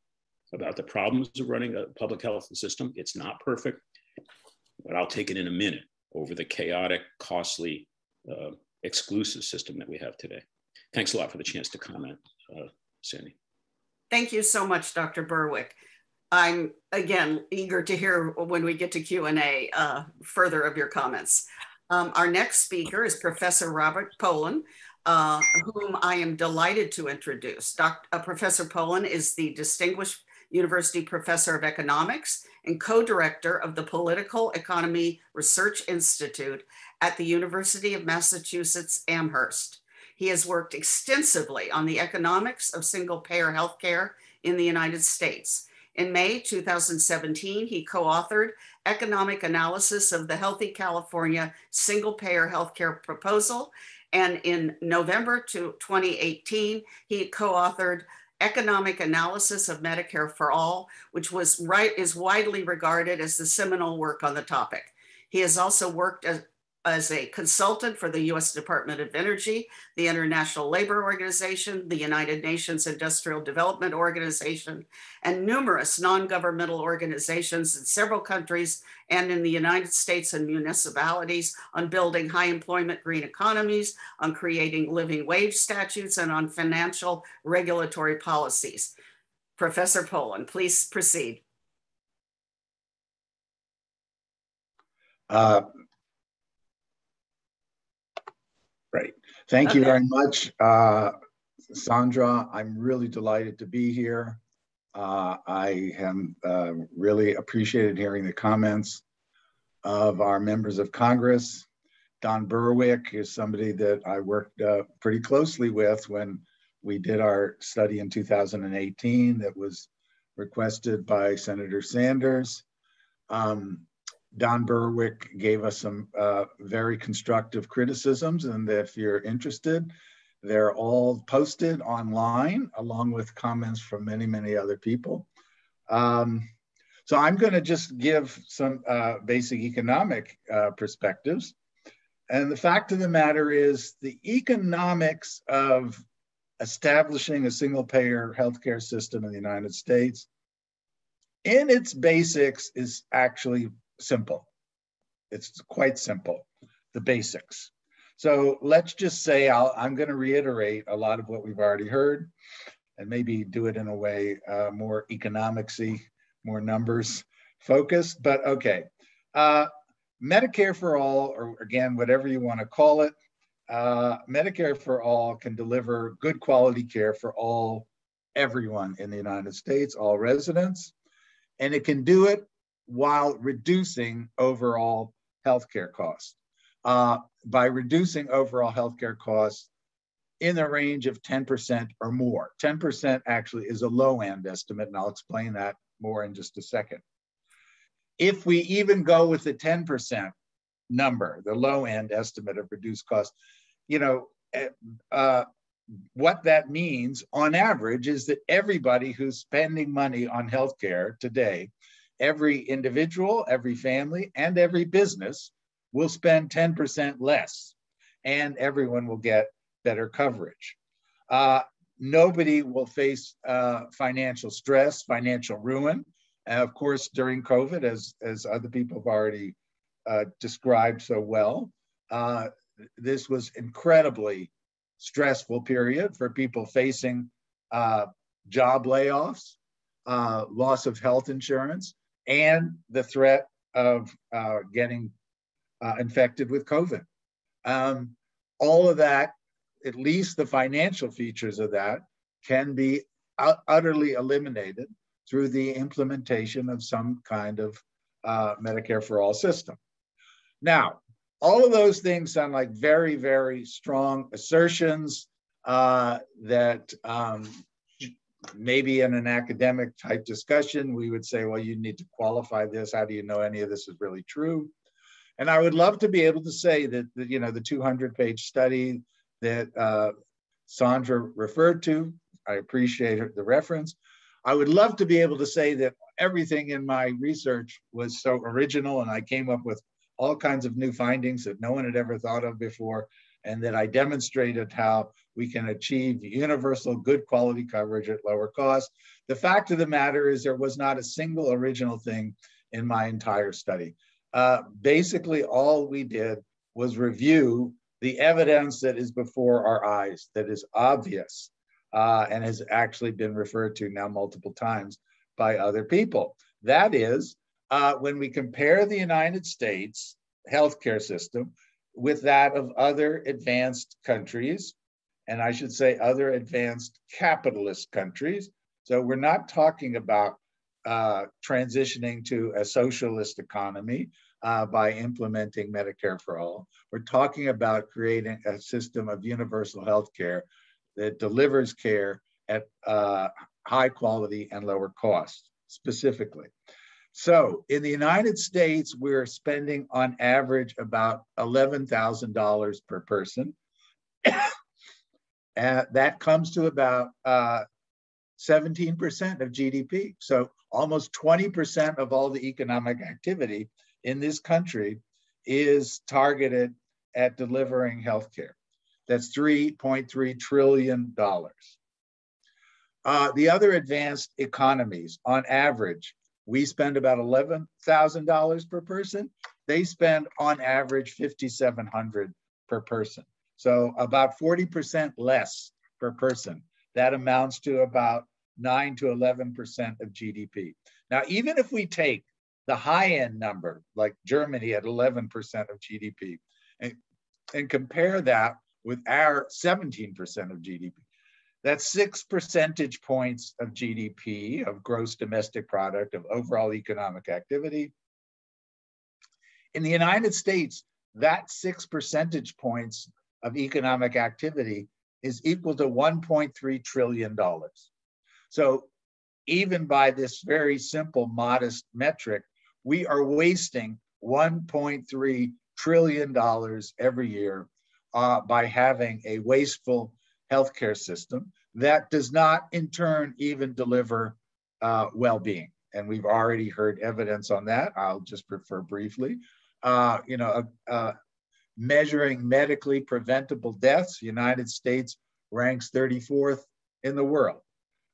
about the problems of running a public health system. It's not perfect but I'll take it in a minute over the chaotic, costly, uh, exclusive system that we have today. Thanks a lot for the chance to comment, uh, Sandy. Thank you so much, Dr. Berwick. I'm again eager to hear when we get to Q&A uh, further of your comments. Um, our next speaker is Professor Robert Pollin, uh, whom I am delighted to introduce. Dr. Uh, Professor Pollin is the Distinguished University Professor of Economics and co-director of the Political Economy Research Institute at the University of Massachusetts Amherst. He has worked extensively on the economics of single-payer healthcare in the United States. In May 2017, he co-authored Economic Analysis of the Healthy California Single-Payer Healthcare Proposal. And in November 2018, he co-authored economic analysis of Medicare for All, which was right is widely regarded as the seminal work on the topic. He has also worked as, a consultant for the US Department of Energy, the International Labor Organization, the United Nations Industrial Development Organization, and numerous non-governmental organizations in several countries and in the United States and municipalities on building high employment green economies, on creating living wage statutes, and on financial regulatory policies. Professor Pollin, please proceed. Uh, Thank you very much, uh, Sandra. I'm really delighted to be here. Uh, I am uh, really appreciated hearing the comments of our members of Congress. Don Berwick is somebody that I worked uh, pretty closely with when we did our study in 2018 that was requested by Senator Sanders. Um, Don Berwick gave us some uh, very constructive criticisms, and if you're interested, they're all posted online along with comments from many, many other people. Um, so I'm going to just give some uh, basic economic uh, perspectives. And the fact of the matter is, the economics of establishing a single payer healthcare system in the United States, in its basics, is actually simple. It's quite simple, the basics. So let's just say i am going to reiterate a lot of what we've already heard and maybe do it in a way uh, more economicsy, more numbers focused. But okay, uh, Medicare for all, or again, whatever you want to call it, uh, Medicare for all can deliver good quality care for all, everyone in the United States, all residents, and it can do it while reducing overall healthcare costs. Uh, by reducing overall healthcare costs in the range of 10% or more. 10% actually is a low end estimate, and I'll explain that more in just a second. If we even go with the 10% number, the low end estimate of reduced costs, you know, eh, uh, what that means on average is that everybody who's spending money on healthcare today every individual, every family, and every business will spend 10% less, and everyone will get better coverage. Uh, nobody will face uh, financial stress, financial ruin. And of course, during COVID, as, as other people have already uh, described so well, uh, this was incredibly stressful period for people facing uh, job layoffs, uh, loss of health insurance, and the threat of uh, getting uh, infected with COVID. Um, all of that, at least the financial features of that, can be utterly eliminated through the implementation of some kind of uh, Medicare for All system. Now, all of those things sound like very, very strong assertions uh, that um, maybe in an academic type discussion, we would say, well, you need to qualify this. How do you know any of this is really true? And I would love to be able to say that, that you know, the 200 page study that uh, Sandra referred to, I appreciate the reference. I would love to be able to say that everything in my research was so original and I came up with all kinds of new findings that no one had ever thought of before, and that I demonstrated how we can achieve universal good quality coverage at lower cost. The fact of the matter is there was not a single original thing in my entire study. Uh, basically, all we did was review the evidence that is before our eyes, that is obvious, uh, and has actually been referred to now multiple times by other people. That is, uh, when we compare the United States healthcare system with that of other advanced countries, and I should say other advanced capitalist countries. So we're not talking about uh, transitioning to a socialist economy uh, by implementing Medicare for all. We're talking about creating a system of universal health care that delivers care at uh, high quality and lower cost specifically. So in the United States, we're spending on average about $11,000 per person. That comes to about uh, 17% of GDP. So almost 20% of all the economic activity in this country is targeted at delivering healthcare. That's $3.3 trillion. Uh, the other advanced economies, on average, we spend about $11,000 per person. They spend on average 5,700 per person. So about 40% less per person. That amounts to about 9 to 11% of GDP. Now, even if we take the high end number, like Germany at 11% of GDP, and, and compare that with our 17% of GDP, that's six percentage points of GDP, of gross domestic product, of overall economic activity. In the United States, that six percentage points of economic activity is equal to $1.3 trillion. So even by this very simple, modest metric, we are wasting $1.3 trillion every year uh, by having a wasteful healthcare system that does not in turn even deliver uh, well-being. And we've already heard evidence on that. I'll just refer briefly. Uh, you know, measuring medically preventable deaths, United States ranks 34th in the world.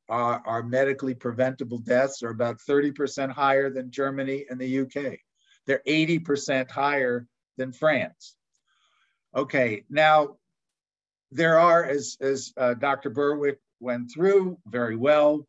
Our medically preventable deaths are about 30% higher than Germany and the UK. They're 80% higher than France. Okay, now there are, as, as uh, Dr. Berwick went through very well,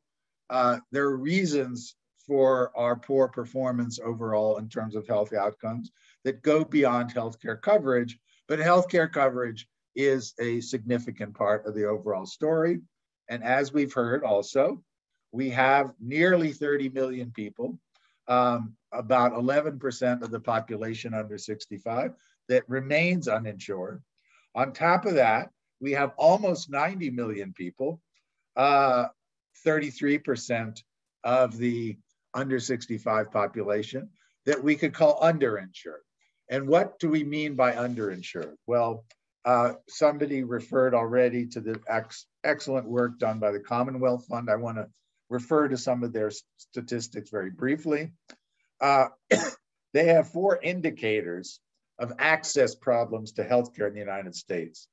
uh, there are reasons for our poor performance overall in terms of health outcomes that go beyond healthcare coverage, but healthcare coverage is a significant part of the overall story. And as we've heard also, we have nearly 30 million people, um, about 11% of the population under 65, that remains uninsured. On top of that, we have almost 90 million people, uh, 33% of the under 65 population that we could call underinsured. And what do we mean by underinsured? Well, uh, somebody referred already to the ex excellent work done by the Commonwealth Fund. I want to refer to some of their statistics very briefly. Uh, they have four indicators of access problems to healthcare in the United States.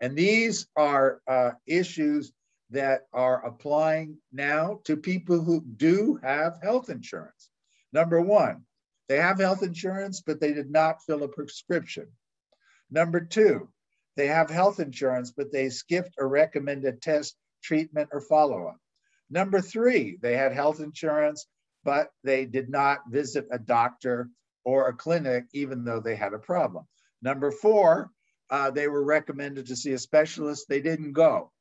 And these are uh, issues that are applying now to people who do have health insurance. Number one, they have health insurance, but they did not fill a prescription. Number two, they have health insurance, but they skipped a recommended test, treatment, or follow up. Number three, they had health insurance, but they did not visit a doctor or a clinic, even though they had a problem. Number four, uh, they were recommended to see a specialist. They didn't go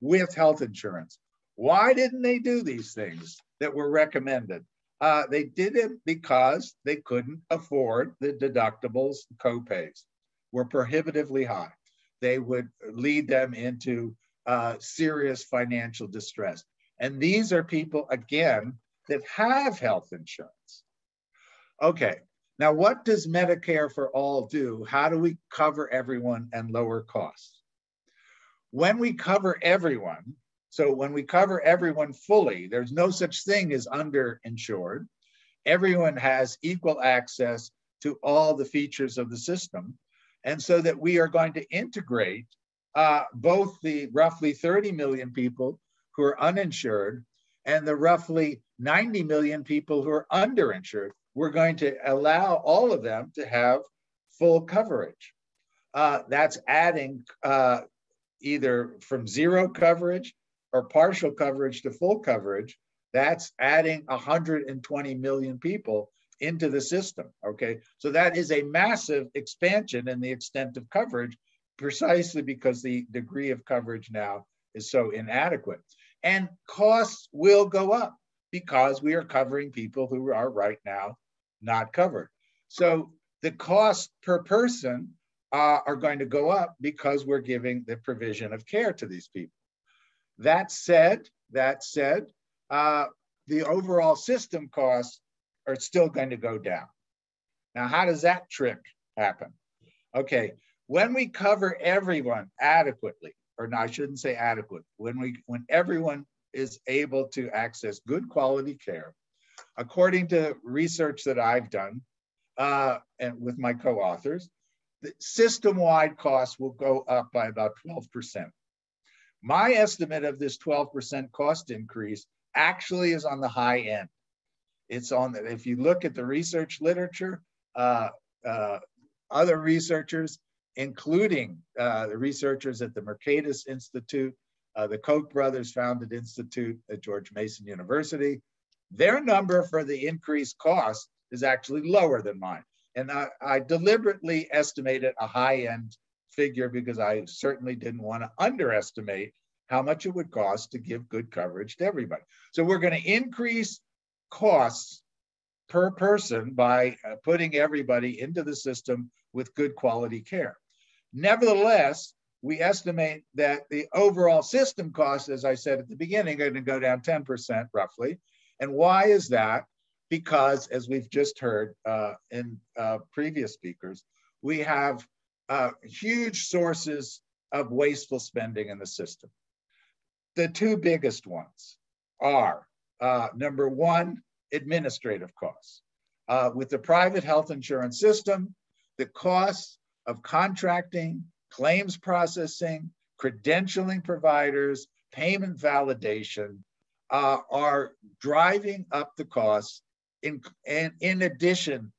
with health insurance. Why didn't they do these things that were recommended? Uh, they did it because they couldn't afford the deductibles, copays were prohibitively high. They would lead them into uh, serious financial distress. And these are people, again, that have health insurance. Okay, now what does Medicare for All do? How do we cover everyone and lower costs? When we cover everyone, so when we cover everyone fully, there's no such thing as underinsured. Everyone has equal access to all the features of the system. And so that we are going to integrate uh, both the roughly 30 million people who are uninsured and the roughly 90 million people who are underinsured. We're going to allow all of them to have full coverage. Uh, that's adding uh, either from zero coverage or partial coverage to full coverage. That's adding 120 million people into the system. Okay, so that is a massive expansion in the extent of coverage, precisely because the degree of coverage now is so inadequate. And costs will go up because we are covering people who are right now not covered. So the costs per person uh, are going to go up because we're giving the provision of care to these people. That said, that said, uh, the overall system costs are still going to go down. Now, how does that trick happen? Okay, when we cover everyone adequately, or no, I shouldn't say adequate, when we when everyone is able to access good quality care, according to research that I've done uh, and with my co-authors, the system-wide costs will go up by about 12%. My estimate of this 12% cost increase actually is on the high end. It's on the, if you look at the research literature, uh, uh, other researchers, including uh, the researchers at the Mercatus Institute, uh, the Koch brothers founded institute at George Mason University, their number for the increased cost is actually lower than mine. And I, I deliberately estimated a high end figure because I certainly didn't want to underestimate how much it would cost to give good coverage to everybody. So we're going to increase costs per person by uh, putting everybody into the system with good quality care. Nevertheless, we estimate that the overall system costs, as I said at the beginning, are going to go down 10% roughly. And why is that? Because, as we've just heard uh, in uh, previous speakers, we have uh, huge sources of wasteful spending in the system. The two biggest ones are uh, number one, administrative costs. Uh, with the private health insurance system, the costs of contracting, claims processing, credentialing providers, payment validation uh, are driving up the costs in, in, in addition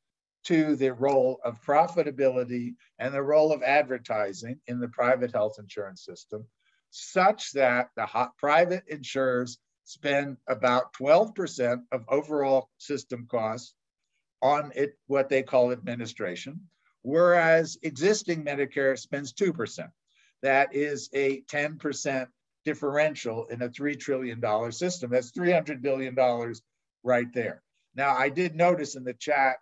to the role of profitability and the role of advertising in the private health insurance system, such that the hot private insurers spend about 12% of overall system costs on it, what they call administration, whereas existing Medicare spends 2%. That is a 10% differential in a $3 trillion system. That's $300 billion right there. Now, I did notice in the chat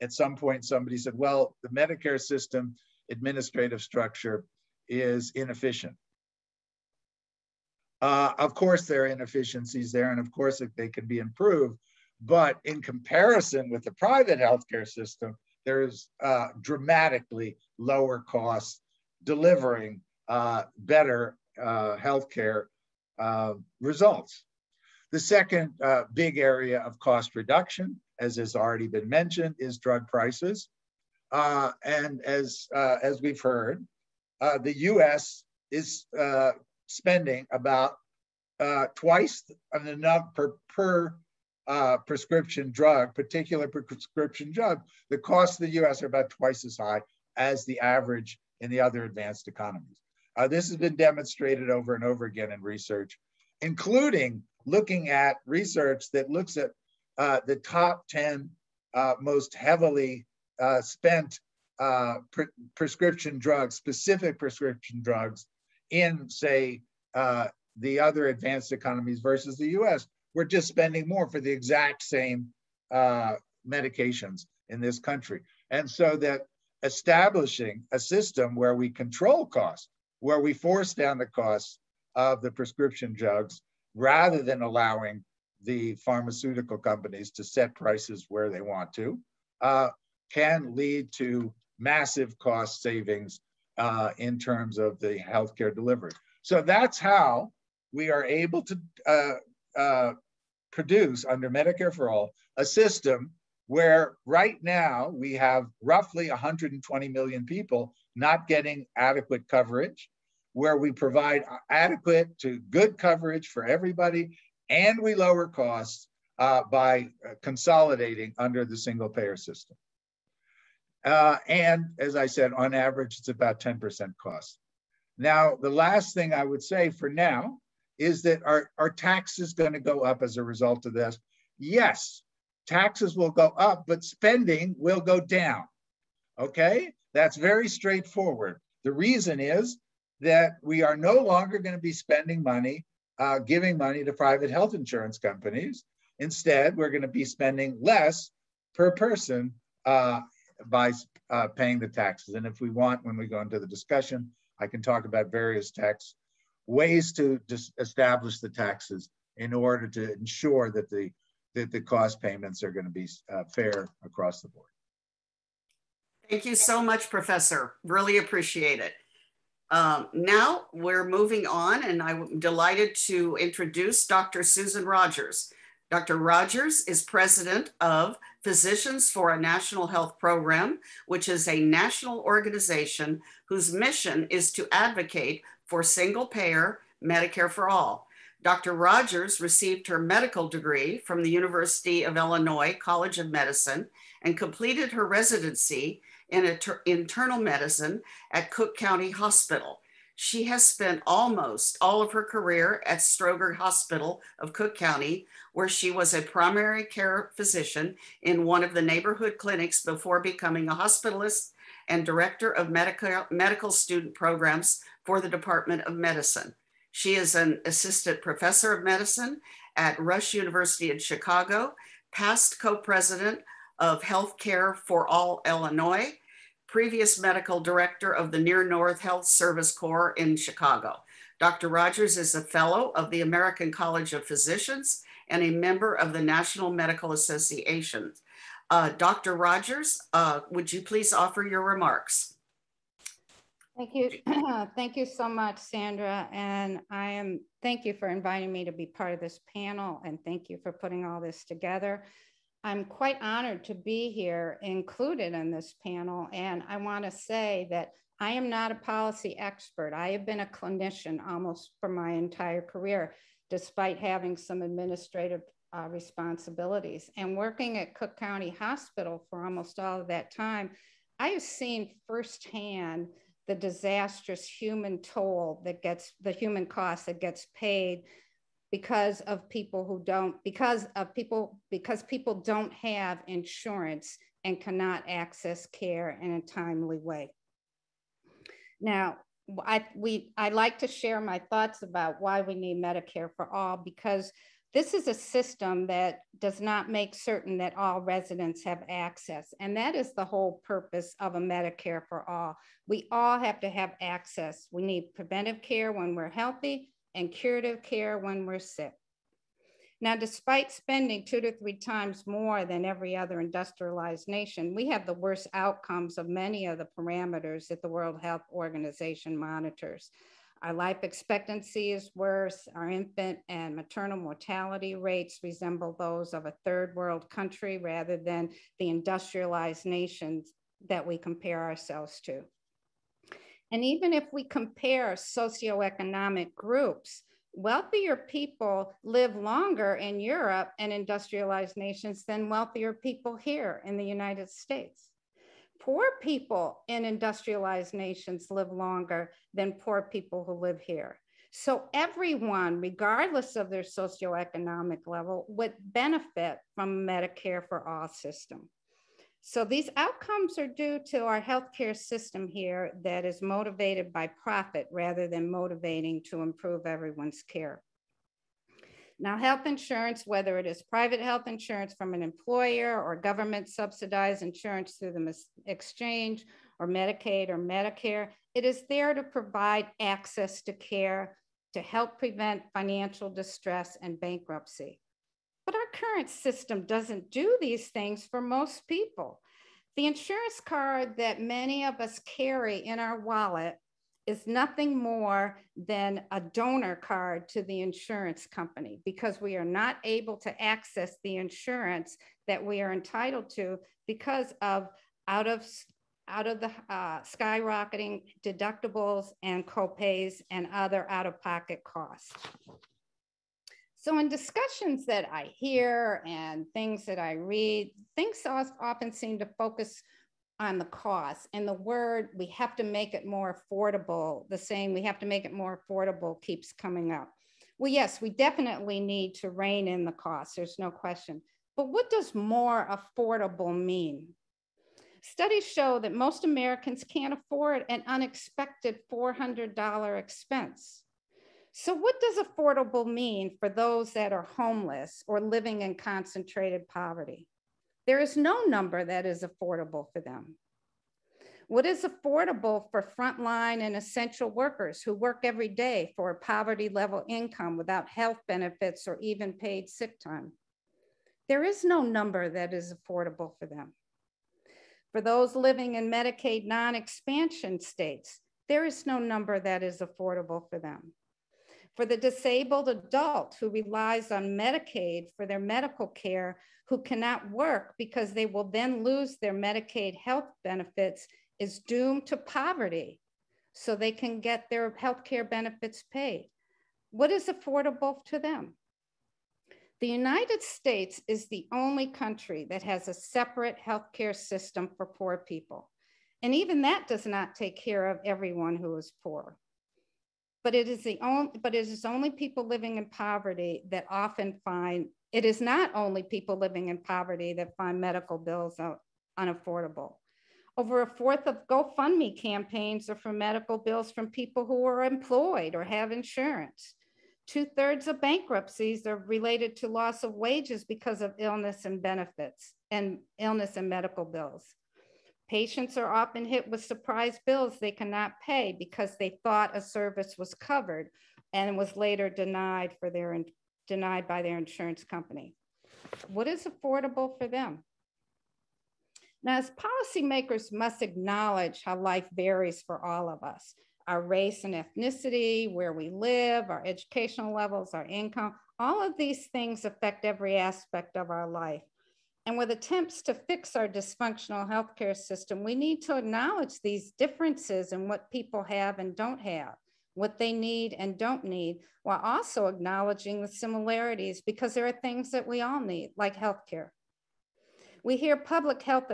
at some point somebody said, well, the Medicare system administrative structure is inefficient. Uh, of course, there are inefficiencies there, and of course, they can be improved. But in comparison with the private healthcare system, there's uh, dramatically lower costs delivering uh, better uh, healthcare uh, results. The second uh, big area of cost reduction, as has already been mentioned, is drug prices. Uh, and as, as we've heard, the US is uh, spending about uh, twice the number per, per uh, prescription drug, particular prescription drug, the costs of the US are about twice as high as the average in the other advanced economies. Uh, this has been demonstrated over and over again in research, including looking at research that looks at uh, the top 10 uh, most heavily uh, spent uh, pre prescription drugs, specific prescription drugs in, say, uh, the other advanced economies versus the US. We're just spending more for the exact same medications in this country. And so that establishing a system where we control costs, where we force down the costs of the prescription drugs rather than allowing the pharmaceutical companies to set prices where they want to, uh, can lead to massive cost savings uh, in terms of the healthcare delivery. So that's how we are able to uh, uh produce under Medicare for All a system where right now we have roughly 120 million people not getting adequate coverage, where we provide adequate to good coverage for everybody, and we lower costs uh, by uh, consolidating under the single payer system. Uh, and as I said, on average, it's about 10% cost. Now, the last thing I would say for now is that our, our tax is going to go up as a result of this. Yes, taxes will go up, but spending will go down. Okay, that's very straightforward. The reason is that we are no longer going to be spending money, uh, giving money to private health insurance companies. Instead, we're going to be spending less per person uh, by uh, paying the taxes. And if we want, when we go into the discussion, I can talk about various tax ways to establish the taxes in order to ensure that the that the cost payments are going to be uh, fair across the board. Thank you so much, Professor. Really appreciate it. Um, now we're moving on, and I'm delighted to introduce Dr. Susan Rogers. Dr. Rogers is president of Physicians for a National Health Program, which is a national organization whose mission is to advocate for single payer Medicare for all. Dr. Rogers received her medical degree from the University of Illinois College of Medicine and completed her residency in internal medicine at Cook County Hospital. She has spent almost all of her career at Stroger Hospital of Cook County, where she was a primary care physician in one of the neighborhood clinics before becoming a hospitalist and director of medical, medical student programs for the Department of Medicine. She is an assistant professor of medicine at Rush University in Chicago, past co-president of Healthcare for All Illinois, previous medical director of the Near North Health Service Corps in Chicago. Dr. Rogers is a fellow of the American College of Physicians and a member of the National Medical Association. Uh, Dr. Rogers, uh, would you please offer your remarks? Thank you. thank you so much, Sandra. And I am, thank you for inviting me to be part of this panel and thank you for putting all this together. I'm quite honored to be here included in this panel. And I wanna say that I am not a policy expert. I have been a clinician almost for my entire career, despite having some administrative uh, responsibilities. And working at Cook County Hospital for almost all of that time, I have seen firsthand the disastrous human toll that gets the human cost that gets paid because of people who don't because of people because people don't have insurance and cannot access care in a timely way now i we i like to share my thoughts about why we need medicare for all because this is a system that does not make certain that all residents have access. And that is the whole purpose of a Medicare for all. We all have to have access. We need preventive care when we're healthy and curative care when we're sick. Now, despite spending two to three times more than every other industrialized nation, we have the worst outcomes of many of the parameters that the World Health Organization monitors. Our life expectancy is worse. Our infant and maternal mortality rates resemble those of a third world country rather than the industrialized nations that we compare ourselves to. And even if we compare socioeconomic groups, wealthier people live longer in Europe and industrialized nations than wealthier people here in the United States. Poor people in industrialized nations live longer than poor people who live here. So everyone, regardless of their socioeconomic level, would benefit from Medicare for all system. So these outcomes are due to our healthcare system here that is motivated by profit rather than motivating to improve everyone's care. Now, health insurance, whether it is private health insurance from an employer or government subsidized insurance through the exchange or Medicaid or Medicare, it is there to provide access to care to help prevent financial distress and bankruptcy. But our current system doesn't do these things for most people. The insurance card that many of us carry in our wallet is nothing more than a donor card to the insurance company because we are not able to access the insurance that we are entitled to because of out of out of the uh, skyrocketing deductibles and copays and other out-of-pocket costs. So in discussions that I hear and things that I read, things often seem to focus on the cost and the word, we have to make it more affordable. The saying, we have to make it more affordable keeps coming up. Well, yes, we definitely need to rein in the cost. There's no question. But what does more affordable mean? Studies show that most Americans can't afford an unexpected $400 expense. So, what does affordable mean for those that are homeless or living in concentrated poverty? There is no number that is affordable for them. What is affordable for frontline and essential workers who work every day for a poverty level income without health benefits or even paid sick time? There is no number that is affordable for them. For those living in Medicaid non expansion states, there is no number that is affordable for them for the disabled adult who relies on Medicaid for their medical care, who cannot work because they will then lose their Medicaid health benefits, is doomed to poverty so they can get their health care benefits paid. What is affordable to them? The United States is the only country that has a separate healthcare system for poor people. And even that does not take care of everyone who is poor but it is the only but it is only people living in poverty that often find it is not only people living in poverty that find medical bills unaffordable. Over a fourth of GoFundMe campaigns are for medical bills from people who are employed or have insurance. Two thirds of bankruptcies are related to loss of wages because of illness and benefits and illness and medical bills. Patients are often hit with surprise bills they cannot pay because they thought a service was covered and was later denied for their denied by their insurance company. What is affordable for them? Now, as policymakers must acknowledge how life varies for all of us, our race and ethnicity, where we live, our educational levels, our income, all of these things affect every aspect of our life. And with attempts to fix our dysfunctional healthcare system, we need to acknowledge these differences in what people have and don't have, what they need and don't need, while also acknowledging the similarities because there are things that we all need, like healthcare. We hear public health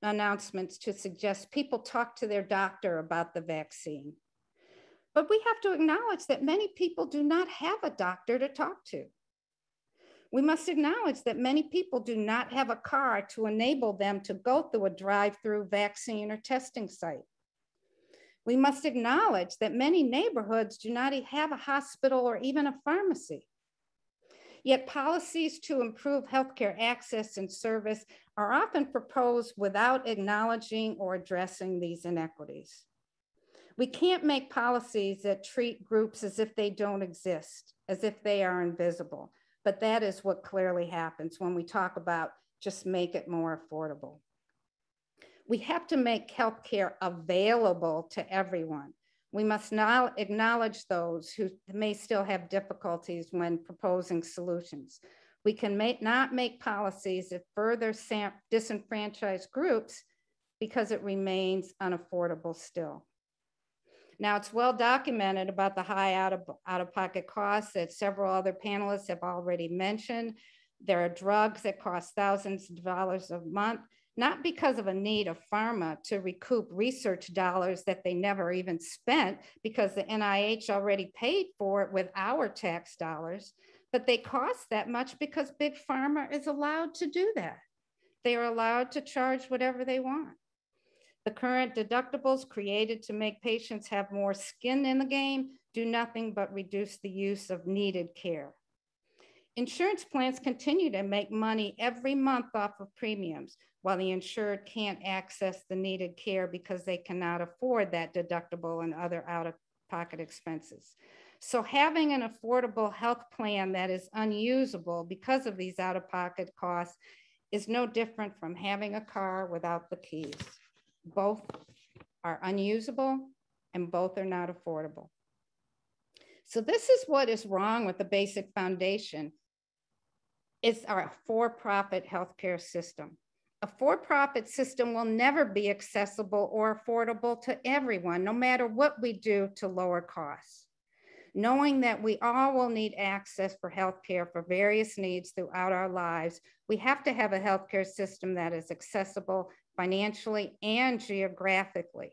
announcements to suggest people talk to their doctor about the vaccine. But we have to acknowledge that many people do not have a doctor to talk to. We must acknowledge that many people do not have a car to enable them to go through a drive through vaccine or testing site. We must acknowledge that many neighborhoods do not have a hospital or even a pharmacy. Yet policies to improve healthcare access and service are often proposed without acknowledging or addressing these inequities. We can't make policies that treat groups as if they don't exist, as if they are invisible, but that is what clearly happens when we talk about just make it more affordable. We have to make healthcare available to everyone. We must now acknowledge those who may still have difficulties when proposing solutions. We can make, not make policies that further disenfranchise groups because it remains unaffordable still. Now, it's well documented about the high out of, out of pocket costs that several other panelists have already mentioned. There are drugs that cost thousands of dollars a month, not because of a need of pharma to recoup research dollars that they never even spent because the NIH already paid for it with our tax dollars, but they cost that much because big pharma is allowed to do that. They are allowed to charge whatever they want. The current deductibles created to make patients have more skin in the game do nothing but reduce the use of needed care. Insurance plans continue to make money every month off of premiums, while the insured can't access the needed care because they cannot afford that deductible and other out of pocket expenses. So, having an affordable health plan that is unusable because of these out of pocket costs is no different from having a car without the keys. Both are unusable and both are not affordable. So this is what is wrong with the basic foundation. It's our for-profit healthcare system. A for-profit system will never be accessible or affordable to everyone, no matter what we do to lower costs. Knowing that we all will need access for healthcare for various needs throughout our lives, we have to have a healthcare system that is accessible financially and geographically.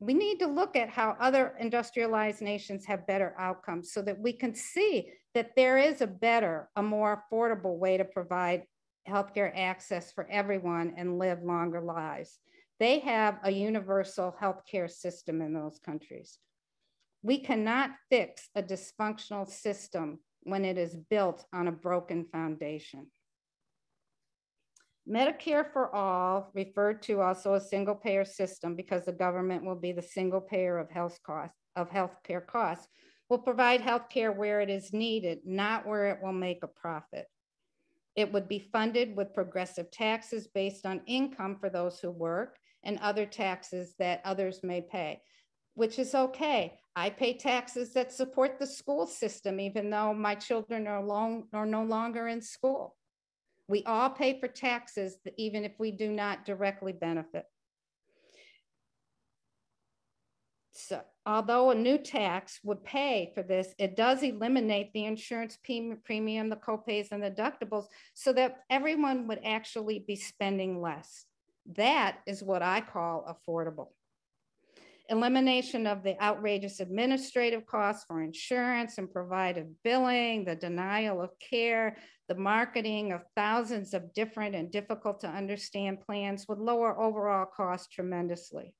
We need to look at how other industrialized nations have better outcomes so that we can see that there is a better, a more affordable way to provide healthcare access for everyone and live longer lives. They have a universal healthcare system in those countries. We cannot fix a dysfunctional system when it is built on a broken foundation. Medicare for all, referred to also a single payer system because the government will be the single payer of health costs of healthcare costs, will provide healthcare where it is needed, not where it will make a profit. It would be funded with progressive taxes based on income for those who work and other taxes that others may pay, which is okay. I pay taxes that support the school system, even though my children are, long, are no longer in school. We all pay for taxes, even if we do not directly benefit. So, although a new tax would pay for this, it does eliminate the insurance premium, the copays, and the deductibles so that everyone would actually be spending less. That is what I call affordable elimination of the outrageous administrative costs for insurance and provided billing, the denial of care, the marketing of thousands of different and difficult to understand plans would lower overall costs tremendously.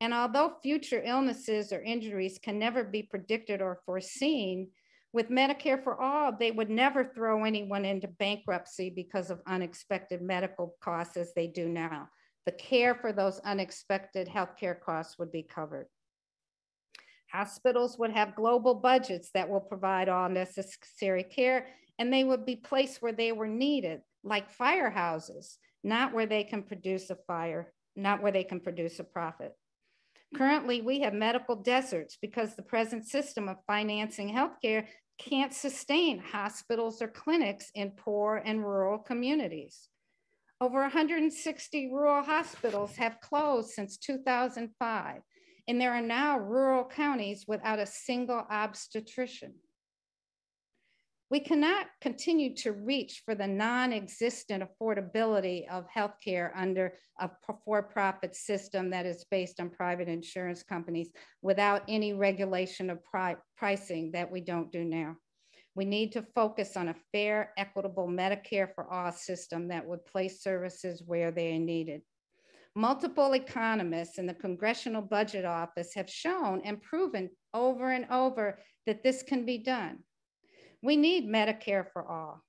And although future illnesses or injuries can never be predicted or foreseen, with Medicare for All, they would never throw anyone into bankruptcy because of unexpected medical costs as they do now the care for those unexpected healthcare costs would be covered. Hospitals would have global budgets that will provide all necessary care, and they would be placed where they were needed, like firehouses, not where they can produce a fire, not where they can produce a profit. Currently, we have medical deserts because the present system of financing healthcare can't sustain hospitals or clinics in poor and rural communities. Over 160 rural hospitals have closed since 2005, and there are now rural counties without a single obstetrician. We cannot continue to reach for the non-existent affordability of healthcare under a for-profit system that is based on private insurance companies without any regulation of pri pricing that we don't do now. We need to focus on a fair, equitable Medicare for all system that would place services where they are needed. Multiple economists in the Congressional Budget Office have shown and proven over and over that this can be done. We need Medicare for all.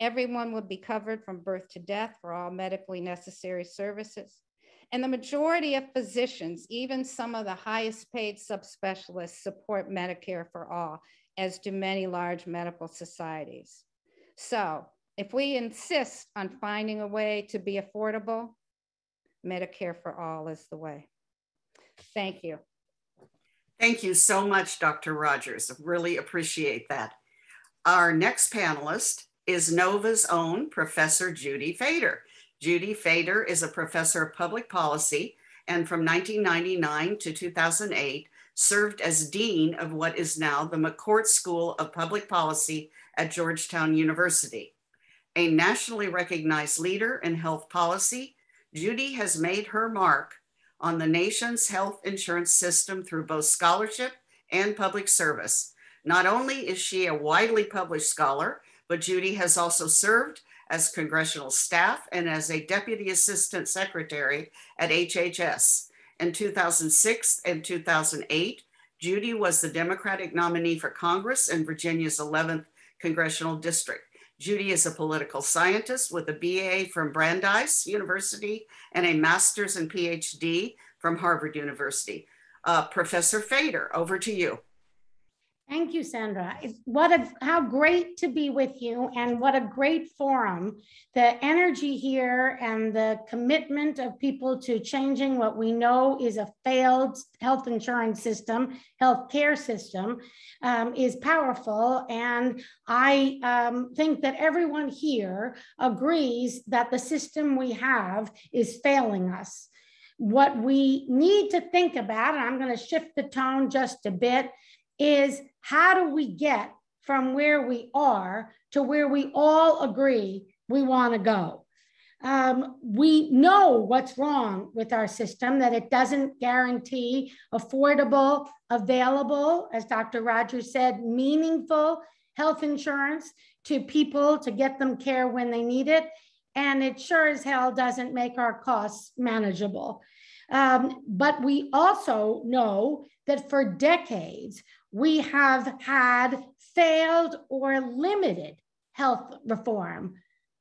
Everyone would be covered from birth to death for all medically necessary services. And the majority of physicians, even some of the highest paid subspecialists, support Medicare for all as do many large medical societies. So if we insist on finding a way to be affordable, Medicare for all is the way. Thank you. Thank you so much, Dr. Rogers. Really appreciate that. Our next panelist is NOVA's own Professor Judy Feder. Judy Feder is a professor of public policy and from 1999 to 2008 served as Dean of what is now the McCourt School of Public Policy at Georgetown University. A nationally recognized leader in health policy, Judy has made her mark on the nation's health insurance system through both scholarship and public service. Not only is she a widely published scholar, but Judy has also served as congressional staff and as a deputy assistant secretary at HHS. In 2006 and 2008, Judy was the Democratic nominee for Congress in Virginia's 11th congressional district. Judy is a political scientist with a BA from Brandeis University and a master's and PhD from Harvard University. Uh, Professor Feder, over to you. Thank you, Sandra. What a how great to be with you, and what a great forum. The energy here and the commitment of people to changing what we know is a failed health insurance system, health care system, um, is powerful. And I um, think that everyone here agrees that the system we have is failing us. What we need to think about, and I'm going to shift the tone just a bit, is how do we get from where we are to where we all agree we want to go? Um, we know what's wrong with our system, that it doesn't guarantee affordable, available, as Dr. Rogers said, meaningful health insurance to people to get them care when they need it. And it sure as hell doesn't make our costs manageable. Um, but we also know that for decades, we have had failed or limited health reform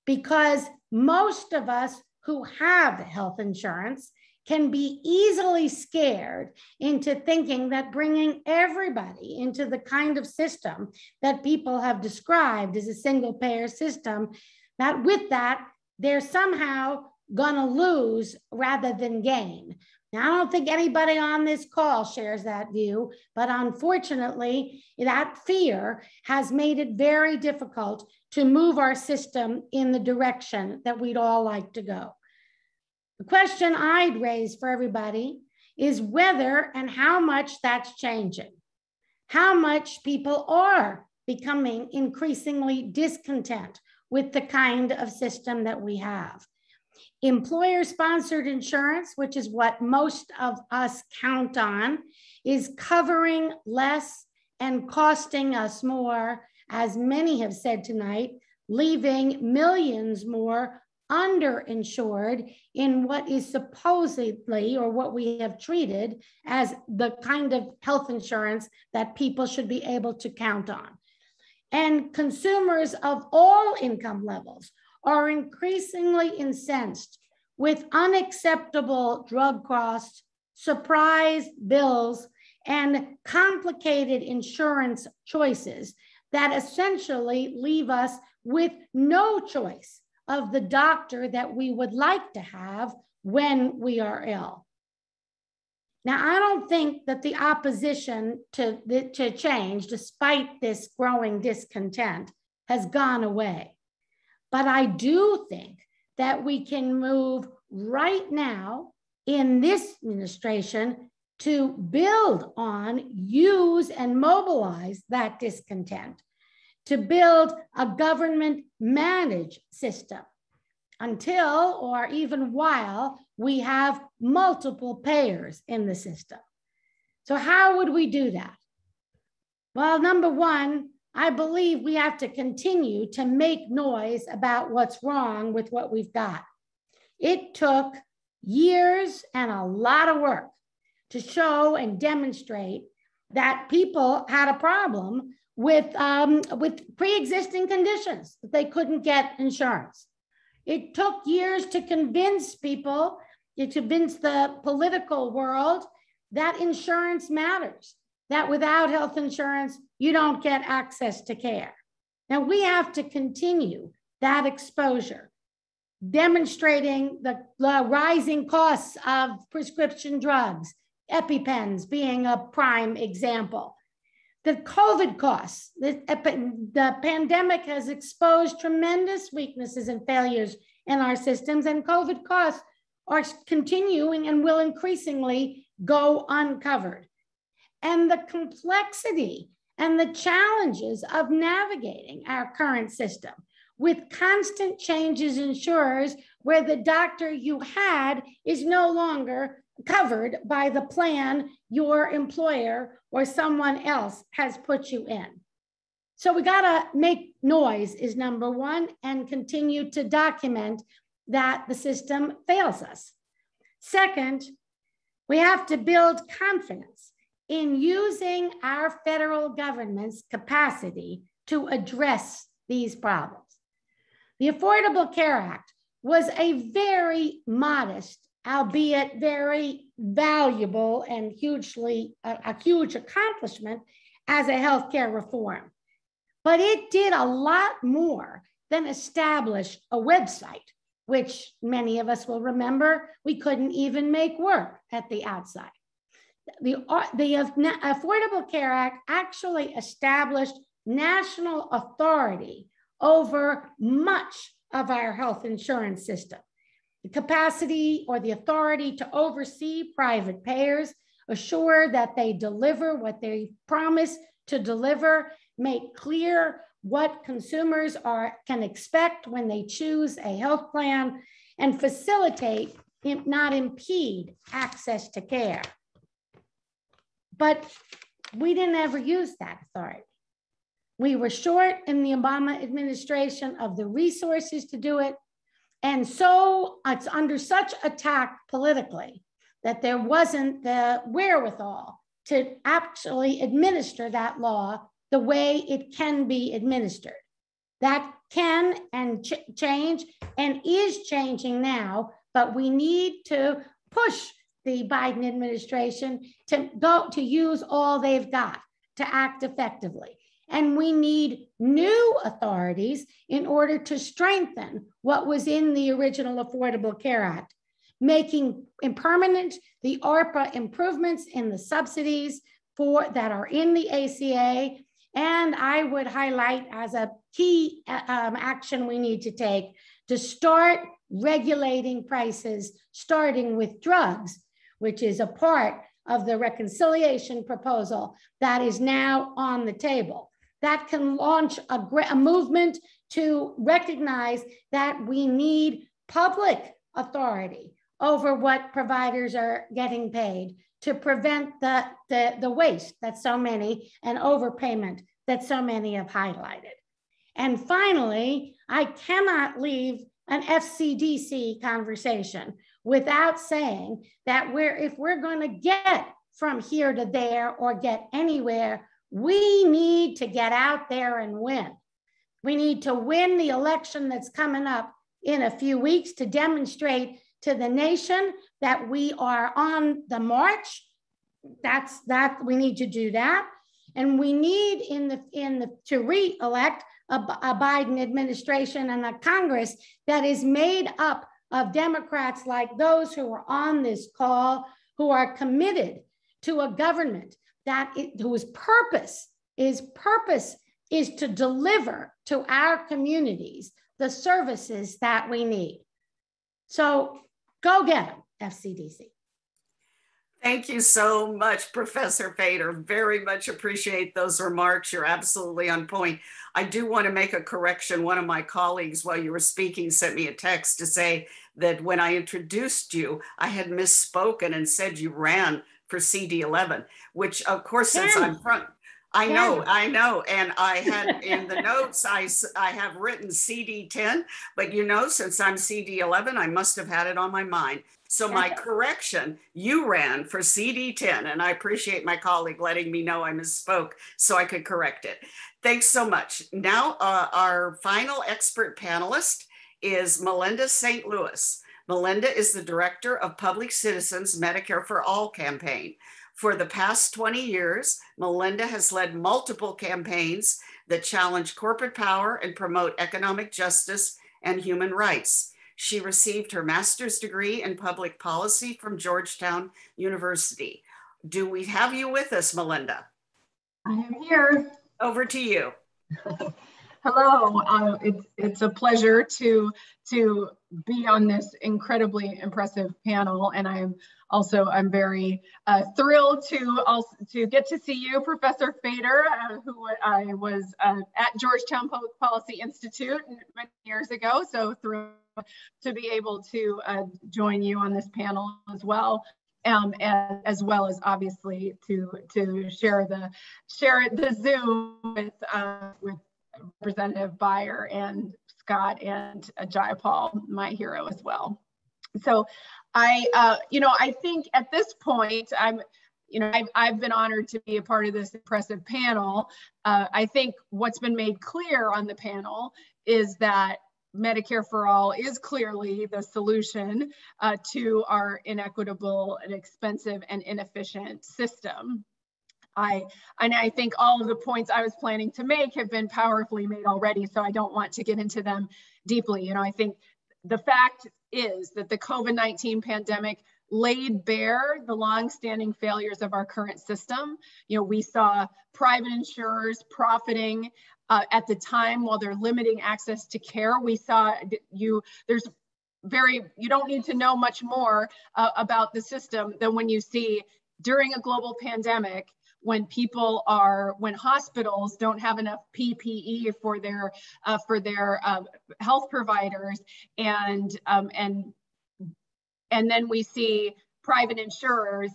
because most of us who have health insurance can be easily scared into thinking that bringing everybody into the kind of system that people have described as a single payer system, that with that, they're somehow going to lose rather than gain. Now, I don't think anybody on this call shares that view, but unfortunately, that fear has made it very difficult to move our system in the direction that we'd all like to go. The question I'd raise for everybody is whether and how much that's changing, how much people are becoming increasingly discontent with the kind of system that we have. Employer sponsored insurance, which is what most of us count on, is covering less and costing us more, as many have said tonight, leaving millions more underinsured in what is supposedly or what we have treated as the kind of health insurance that people should be able to count on. And consumers of all income levels are increasingly incensed with unacceptable drug costs, surprise bills, and complicated insurance choices that essentially leave us with no choice of the doctor that we would like to have when we are ill. Now, I don't think that the opposition to, to change, despite this growing discontent, has gone away. But I do think that we can move right now in this administration to build on, use, and mobilize that discontent, to build a government managed system until or even while we have multiple payers in the system. So, how would we do that? Well, number one, I believe we have to continue to make noise about what's wrong with what we've got. It took years and a lot of work to show and demonstrate that people had a problem with, um, with pre-existing conditions, that they couldn't get insurance. It took years to convince people, to convince the political world that insurance matters, that without health insurance, you don't get access to care. Now we have to continue that exposure, demonstrating the, the rising costs of prescription drugs, EpiPens being a prime example. The COVID costs, the, the pandemic has exposed tremendous weaknesses and failures in our systems, and COVID costs are continuing and will increasingly go uncovered. And the complexity and the challenges of navigating our current system with constant changes insurers where the doctor you had is no longer covered by the plan your employer or someone else has put you in. So we got to make noise is number one and continue to document that the system fails us. Second, we have to build confidence in using our federal government's capacity to address these problems. The Affordable Care Act was a very modest, albeit very valuable and hugely a, a huge accomplishment as a healthcare reform. But it did a lot more than establish a website, which many of us will remember we couldn't even make work at the outside. The, the Affordable Care Act actually established national authority over much of our health insurance system. The capacity or the authority to oversee private payers, assure that they deliver what they promise to deliver, make clear what consumers are can expect when they choose a health plan, and facilitate, not impede access to care. But we didn't ever use that authority. We were short in the Obama administration of the resources to do it. And so it's under such attack politically that there wasn't the wherewithal to actually administer that law the way it can be administered. That can and ch change and is changing now, but we need to push the Biden administration to go to use all they've got to act effectively. And we need new authorities in order to strengthen what was in the original Affordable Care Act, making permanent the ARPA improvements in the subsidies for that are in the ACA. And I would highlight as a key um, action we need to take to start regulating prices, starting with drugs, which is a part of the reconciliation proposal that is now on the table that can launch a, a movement to recognize that we need public authority over what providers are getting paid to prevent the, the, the waste that so many and overpayment that so many have highlighted. And finally, I cannot leave an FCDC conversation without saying that we're, if we're going to get from here to there or get anywhere we need to get out there and win. We need to win the election that's coming up in a few weeks to demonstrate to the nation that we are on the march. That's that we need to do that. And we need in the in the to re-elect a, a Biden administration and a Congress that is made up of Democrats like those who are on this call, who are committed to a government that it, whose purpose is purpose is to deliver to our communities the services that we need. So go get them, FCDC. Thank you so much, Professor Feder. Very much appreciate those remarks. You're absolutely on point. I do want to make a correction. One of my colleagues, while you were speaking, sent me a text to say that when I introduced you, I had misspoken and said you ran for CD11, which of course, since I'm front, I know, I know. And I had in the notes, I, I have written CD10, but you know, since I'm CD11, I must have had it on my mind. So my correction, you ran for CD10, and I appreciate my colleague letting me know I misspoke so I could correct it. Thanks so much. Now, uh, our final expert panelist is Melinda St. Louis. Melinda is the director of Public Citizens Medicare for All campaign. For the past 20 years, Melinda has led multiple campaigns that challenge corporate power and promote economic justice and human rights. She received her master's degree in public policy from Georgetown University. Do we have you with us, Melinda? I am here. Over to you. hello. Uh, it's it's a pleasure to to be on this incredibly impressive panel, and I'm also I'm very uh, thrilled to also to get to see you, Professor Feder, uh, who I was uh, at Georgetown Public Policy Institute many years ago. So thrilled to be able to uh, join you on this panel as well um, and, as well as obviously to to share the share the Zoom with uh, with Representative Beyer and Scott and uh, Jayapal, my hero as well. So I, uh, you know, I think at this point, I'm, you know, I've, I've been honored to be a part of this impressive panel. Uh, I think what's been made clear on the panel is that Medicare for all is clearly the solution uh, to our inequitable and expensive and inefficient system. I, and I think all of the points I was planning to make have been powerfully made already, so I don't want to get into them deeply. You know, I think the fact is that the COVID-19 pandemic laid bare the long-standing failures of our current system. You know, we saw private insurers profiting uh, at the time while they're limiting access to care. We saw you, there's very, you don't need to know much more uh, about the system than when you see during a global pandemic, when people are when hospitals don't have enough PPE for their uh, for their uh, health providers and um, and and then we see private insurers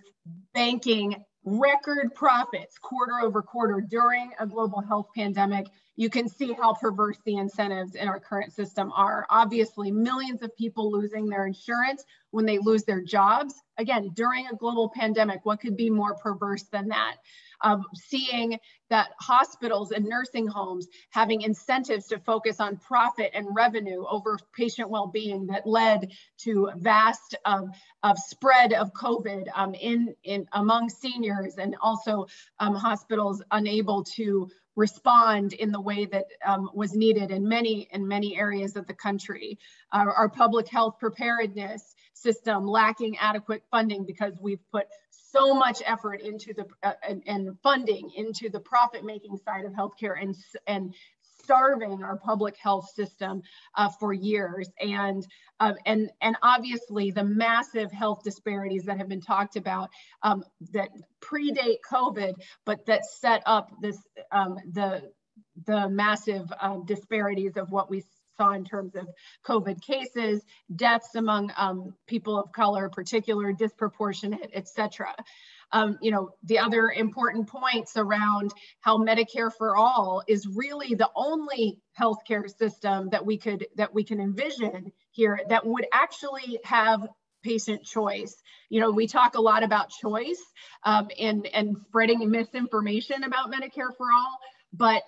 banking record profits quarter over quarter during a global health pandemic you can see how perverse the incentives in our current system are. Obviously, millions of people losing their insurance when they lose their jobs. Again, during a global pandemic, what could be more perverse than that? Um, seeing that hospitals and nursing homes having incentives to focus on profit and revenue over patient well-being that led to vast um, of spread of COVID um, in, in among seniors and also um, hospitals unable to respond in the way that um, was needed in many in many areas of the country. Our, our public health preparedness system lacking adequate funding because we've put so much effort into the uh, and, and, funding into the profit making side of healthcare and and starving our public health system uh, for years. And, uh, and, and obviously the massive health disparities that have been talked about um, that predate COVID, but that set up this, um, the, the massive um, disparities of what we saw in terms of COVID cases, deaths among um, people of color, particular, disproportionate, et cetera. Um, you know, the other important points around how Medicare for all is really the only healthcare system that we could that we can envision here that would actually have patient choice. You know, we talk a lot about choice um, and and spreading misinformation about Medicare for all, but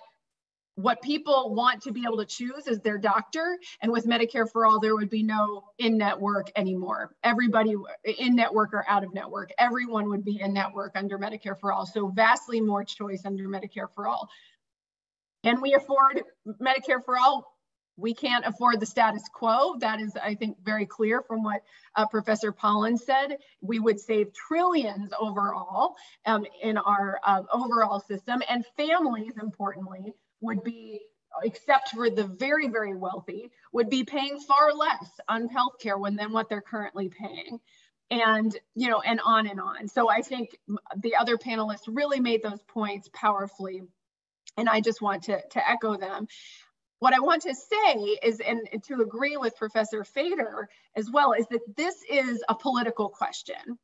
what people want to be able to choose is their doctor. And with Medicare for All, there would be no in network anymore. Everybody in network or out of network, everyone would be in network under Medicare for All. So vastly more choice under Medicare for All. Can we afford Medicare for All? We can't afford the status quo. That is, I think, very clear from what uh, Professor Pollin said. We would save trillions overall um, in our uh, overall system and families, importantly, would be, except for the very, very wealthy, would be paying far less on healthcare when, than what they're currently paying. And, you know, and on and on. So I think the other panelists really made those points powerfully. And I just want to, to echo them what I want to say is, and to agree with Professor Feder as well, is that this is a political question.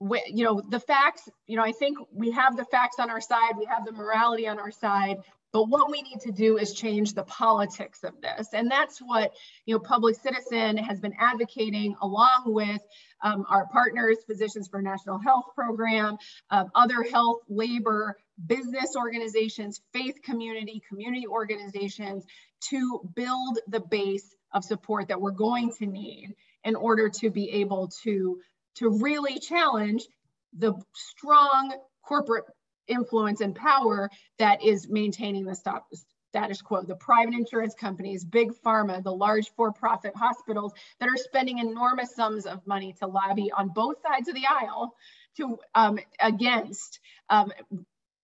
We, you know, the facts, you know, I think we have the facts on our side, we have the morality on our side, but what we need to do is change the politics of this. And that's what, you know, Public Citizen has been advocating along with um, our partners, Physicians for National Health Program, uh, other health, labor, business organizations, faith community, community organizations to build the base of support that we're going to need in order to be able to, to really challenge the strong corporate influence and power that is maintaining the status quo. The private insurance companies, big pharma, the large for-profit hospitals that are spending enormous sums of money to lobby on both sides of the aisle to um, against um,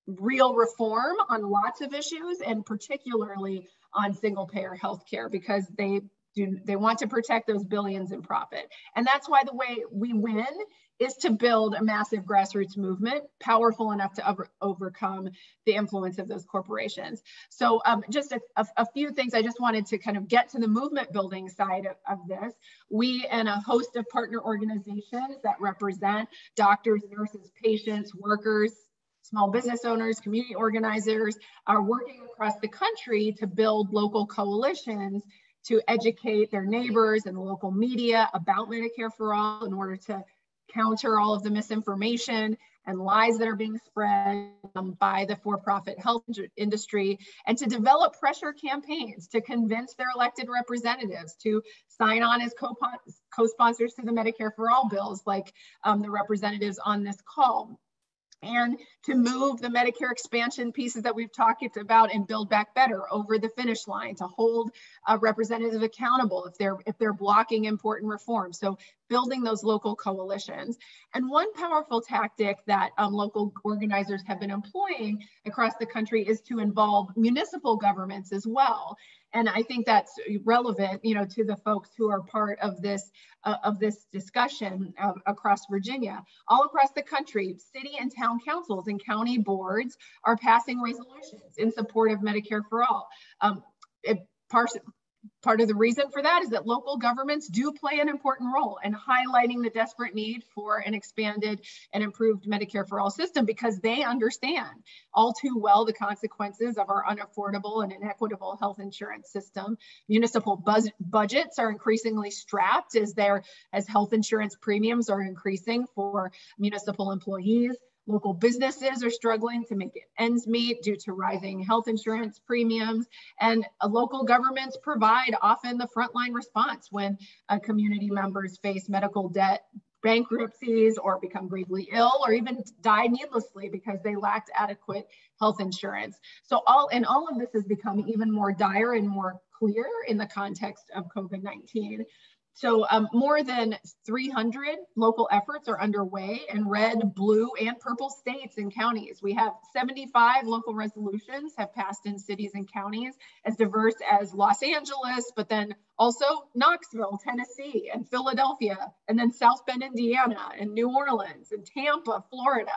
real reform on lots of issues and particularly on single payer healthcare because they do they want to protect those billions in profit. And that's why the way we win is to build a massive grassroots movement powerful enough to over, overcome the influence of those corporations. So um, just a, a, a, few things I just wanted to kind of get to the movement building side of, of this. We and a host of partner organizations that represent doctors, nurses, patients, workers, small business owners, community organizers are working across the country to build local coalitions to educate their neighbors and the local media about Medicare for All in order to counter all of the misinformation and lies that are being spread um, by the for-profit health industry and to develop pressure campaigns to convince their elected representatives to sign on as co-sponsors to the Medicare for All bills like um, the representatives on this call and to move the Medicare expansion pieces that we've talked about and build back better over the finish line to hold a representative accountable if they're if they're blocking important reforms. So building those local coalitions. And one powerful tactic that um, local organizers have been employing across the country is to involve municipal governments as well. And I think that's relevant, you know, to the folks who are part of this uh, of this discussion uh, across Virginia. All across the country, city and town councils and county boards are passing resolutions in support of Medicare for all. Um, it, Part of the reason for that is that local governments do play an important role in highlighting the desperate need for an expanded and improved Medicare for All system because they understand all too well the consequences of our unaffordable and inequitable health insurance system. Municipal buzz- budgets are increasingly strapped as their as health insurance premiums are increasing for municipal employees. Local businesses are struggling to make ends meet due to rising health insurance premiums, and uh, local governments provide often the frontline response when uh, community members face medical debt bankruptcies or become gravely ill or even die needlessly because they lacked adequate health insurance. So all and all of this has become even more dire and more clear in the context of COVID-19. So um, more than 300 local efforts are underway in red, blue, and purple states and counties. We have 75 local resolutions have passed in cities and counties as diverse as Los Angeles, but then also Knoxville, Tennessee, and Philadelphia, and then South Bend, Indiana, and New Orleans, and Tampa, Florida,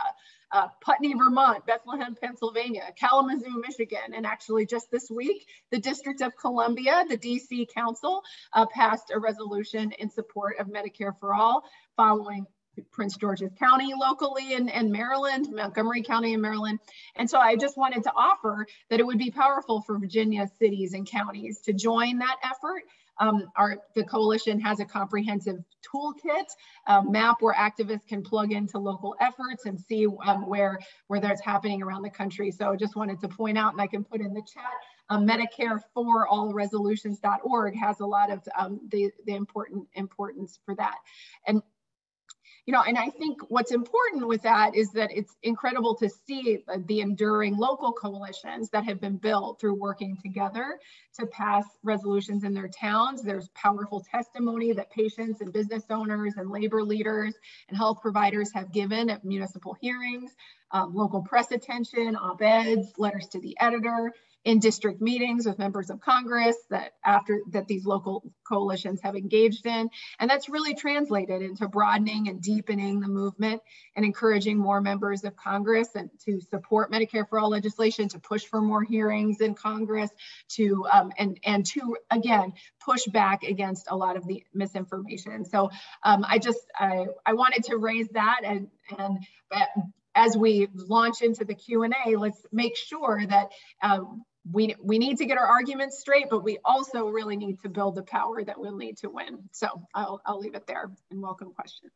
uh, Putney, Vermont, Bethlehem, Pennsylvania, Kalamazoo, Michigan, and actually just this week, the District of Columbia, the DC Council, uh, passed a resolution in support of Medicare for All following Prince George's County locally in, in Maryland, Montgomery County in Maryland. And so I just wanted to offer that it would be powerful for Virginia cities and counties to join that effort um, our, the coalition has a comprehensive toolkit, a map where activists can plug into local efforts and see um, where, where that's happening around the country. So I just wanted to point out, and I can put in the chat, um, Medicare for all resolutions.org has a lot of um, the, the important importance for that. And you know, and I think what's important with that is that it's incredible to see the enduring local coalitions that have been built through working together to pass resolutions in their towns. There's powerful testimony that patients and business owners and labor leaders and health providers have given at municipal hearings, um, local press attention, op-eds, letters to the editor, in district meetings with members of Congress that after that these local coalitions have engaged in. And that's really translated into broadening and deepening the movement and encouraging more members of Congress and to support Medicare for all legislation, to push for more hearings in Congress, to um, and and to again push back against a lot of the misinformation. So um, I just I, I wanted to raise that and and as we launch into the Q&A, let's make sure that um, we, we need to get our arguments straight, but we also really need to build the power that we'll need to win. So I'll, I'll leave it there and welcome questions.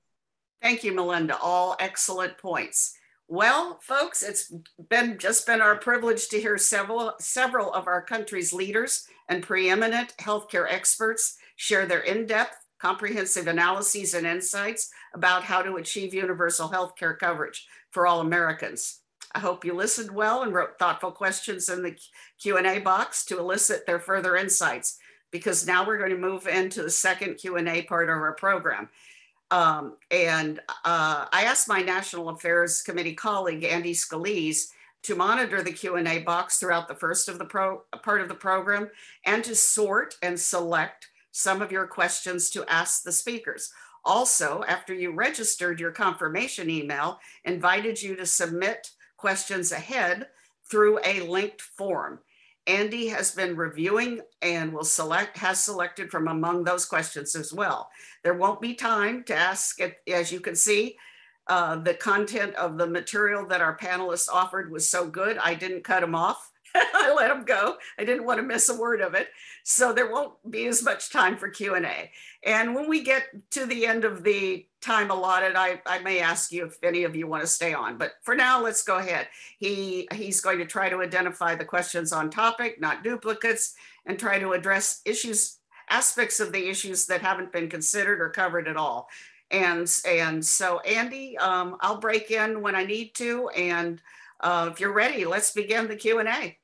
Thank you, Melinda. All excellent points. Well, folks, it's been just been our privilege to hear several, several of our country's leaders and preeminent healthcare experts share their in-depth, comprehensive analyses and insights about how to achieve universal healthcare coverage for all Americans. I hope you listened well and wrote thoughtful questions in the Q&A box to elicit their further insights because now we're going to move into the second Q&A part of our program. Um, and uh, I asked my National Affairs Committee colleague, Andy Scalise, to monitor the Q&A box throughout the first of the pro part of the program and to sort and select some of your questions to ask the speakers. Also, after you registered your confirmation email, invited you to submit questions ahead through a linked form. Andy has been reviewing and will select, has selected from among those questions as well. There won't be time to ask it, as you can see, uh, the content of the material that our panelists offered was so good, I didn't cut them off. I let them go. I didn't want to miss a word of it. So there won't be as much time for Q&A. And when we get to the end of the time allotted, I, I may ask you if any of you want to stay on. But for now, let's go ahead. He, he's going to try to identify the questions on topic, not duplicates, and try to address issues, aspects of the issues that haven't been considered or covered at all. And, and so Andy, um, I'll break in when I need to. And uh, if you're ready, let's begin the Q&A.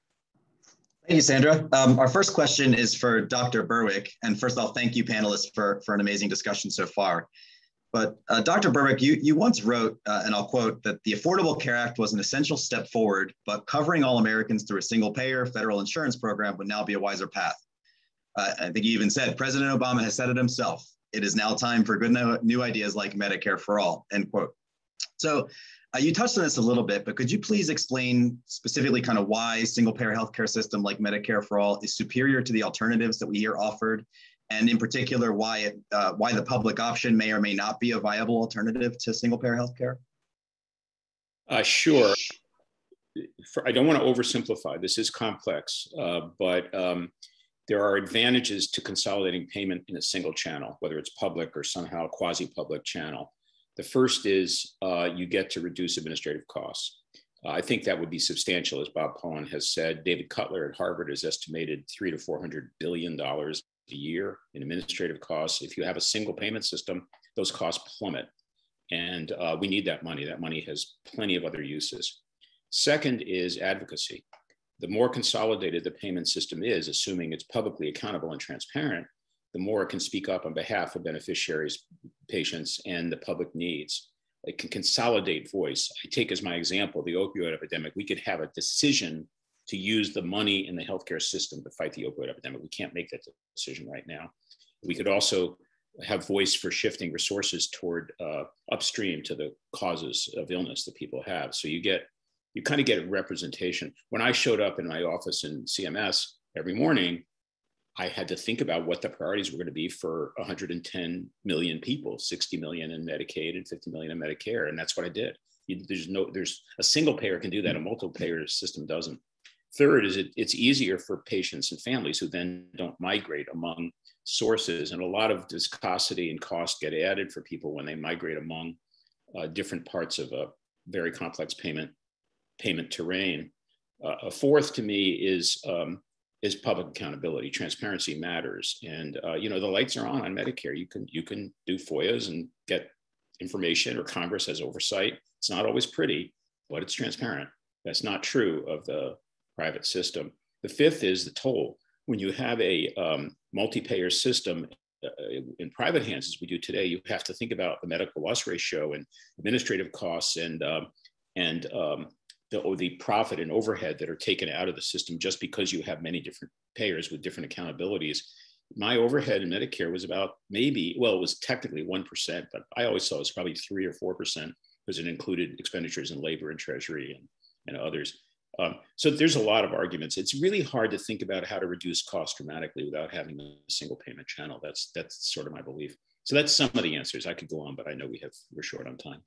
Thank you, Sandra. Um, our first question is for Dr. Berwick. And first of all, thank you panelists for, for an amazing discussion so far. But uh, Dr. Berwick, you, you once wrote, uh, and I'll quote, that the Affordable Care Act was an essential step forward, but covering all Americans through a single payer federal insurance program would now be a wiser path. Uh, I think you even said, President Obama has said it himself. It is now time for good new ideas like Medicare for all, end quote. So uh, you touched on this a little bit, but could you please explain specifically kind of why single payer healthcare system like Medicare for all is superior to the alternatives that we hear offered, and in particular why it uh, why the public option may or may not be a viable alternative to single payer healthcare? Uh, sure. For, I don't want to oversimplify. This is complex, uh, but um, there are advantages to consolidating payment in a single channel, whether it's public or somehow quasi-public channel. The first is uh, you get to reduce administrative costs. Uh, I think that would be substantial, as Bob Pollin has said. David Cutler at Harvard has estimated three to four hundred billion dollars a year in administrative costs. If you have a single payment system, those costs plummet, and uh, we need that money. That money has plenty of other uses. Second is advocacy. The more consolidated the payment system is, assuming it's publicly accountable and transparent, the more it can speak up on behalf of beneficiaries, patients, and the public needs. It can consolidate voice. I take as my example the opioid epidemic. We could have a decision to use the money in the healthcare system to fight the opioid epidemic. We can't make that decision right now. We could also have voice for shifting resources toward uh, upstream to the causes of illness that people have. So you get, you kind of get representation. When I showed up in my office in CMS every morning, I had to think about what the priorities were going to be for 110 million people, 60 million in Medicaid and 50 million in Medicare, and that's what I did. There's no, there's a single payer can do that, a multiple payer system doesn't. Third is it, it's easier for patients and families who then don't migrate among sources, and a lot of viscosity and cost get added for people when they migrate among uh, different parts of a very complex payment payment terrain. Uh, a fourth to me is um, is public accountability. Transparency matters, and uh, you know the lights are on on Medicare. You can you can do FOIAs and get information, or Congress has oversight. It's not always pretty, but it's transparent. That's not true of the private system. The fifth is the toll. When you have a um, multi-payer system uh, in private hands, as we do today, you have to think about the medical loss ratio and administrative costs and um, and um, the, the profit and overhead that are taken out of the system just because you have many different payers with different accountabilities. My overhead in Medicare was about maybe, well, it was technically 1%, but I always saw it was probably three or 4% because it included expenditures in labor and treasury and, and others. Um, so there's a lot of arguments. It's really hard to think about how to reduce costs dramatically without having a single payment channel. That's, that's sort of my belief. So that's some of the answers. I could go on, but I know we have, we're short on time.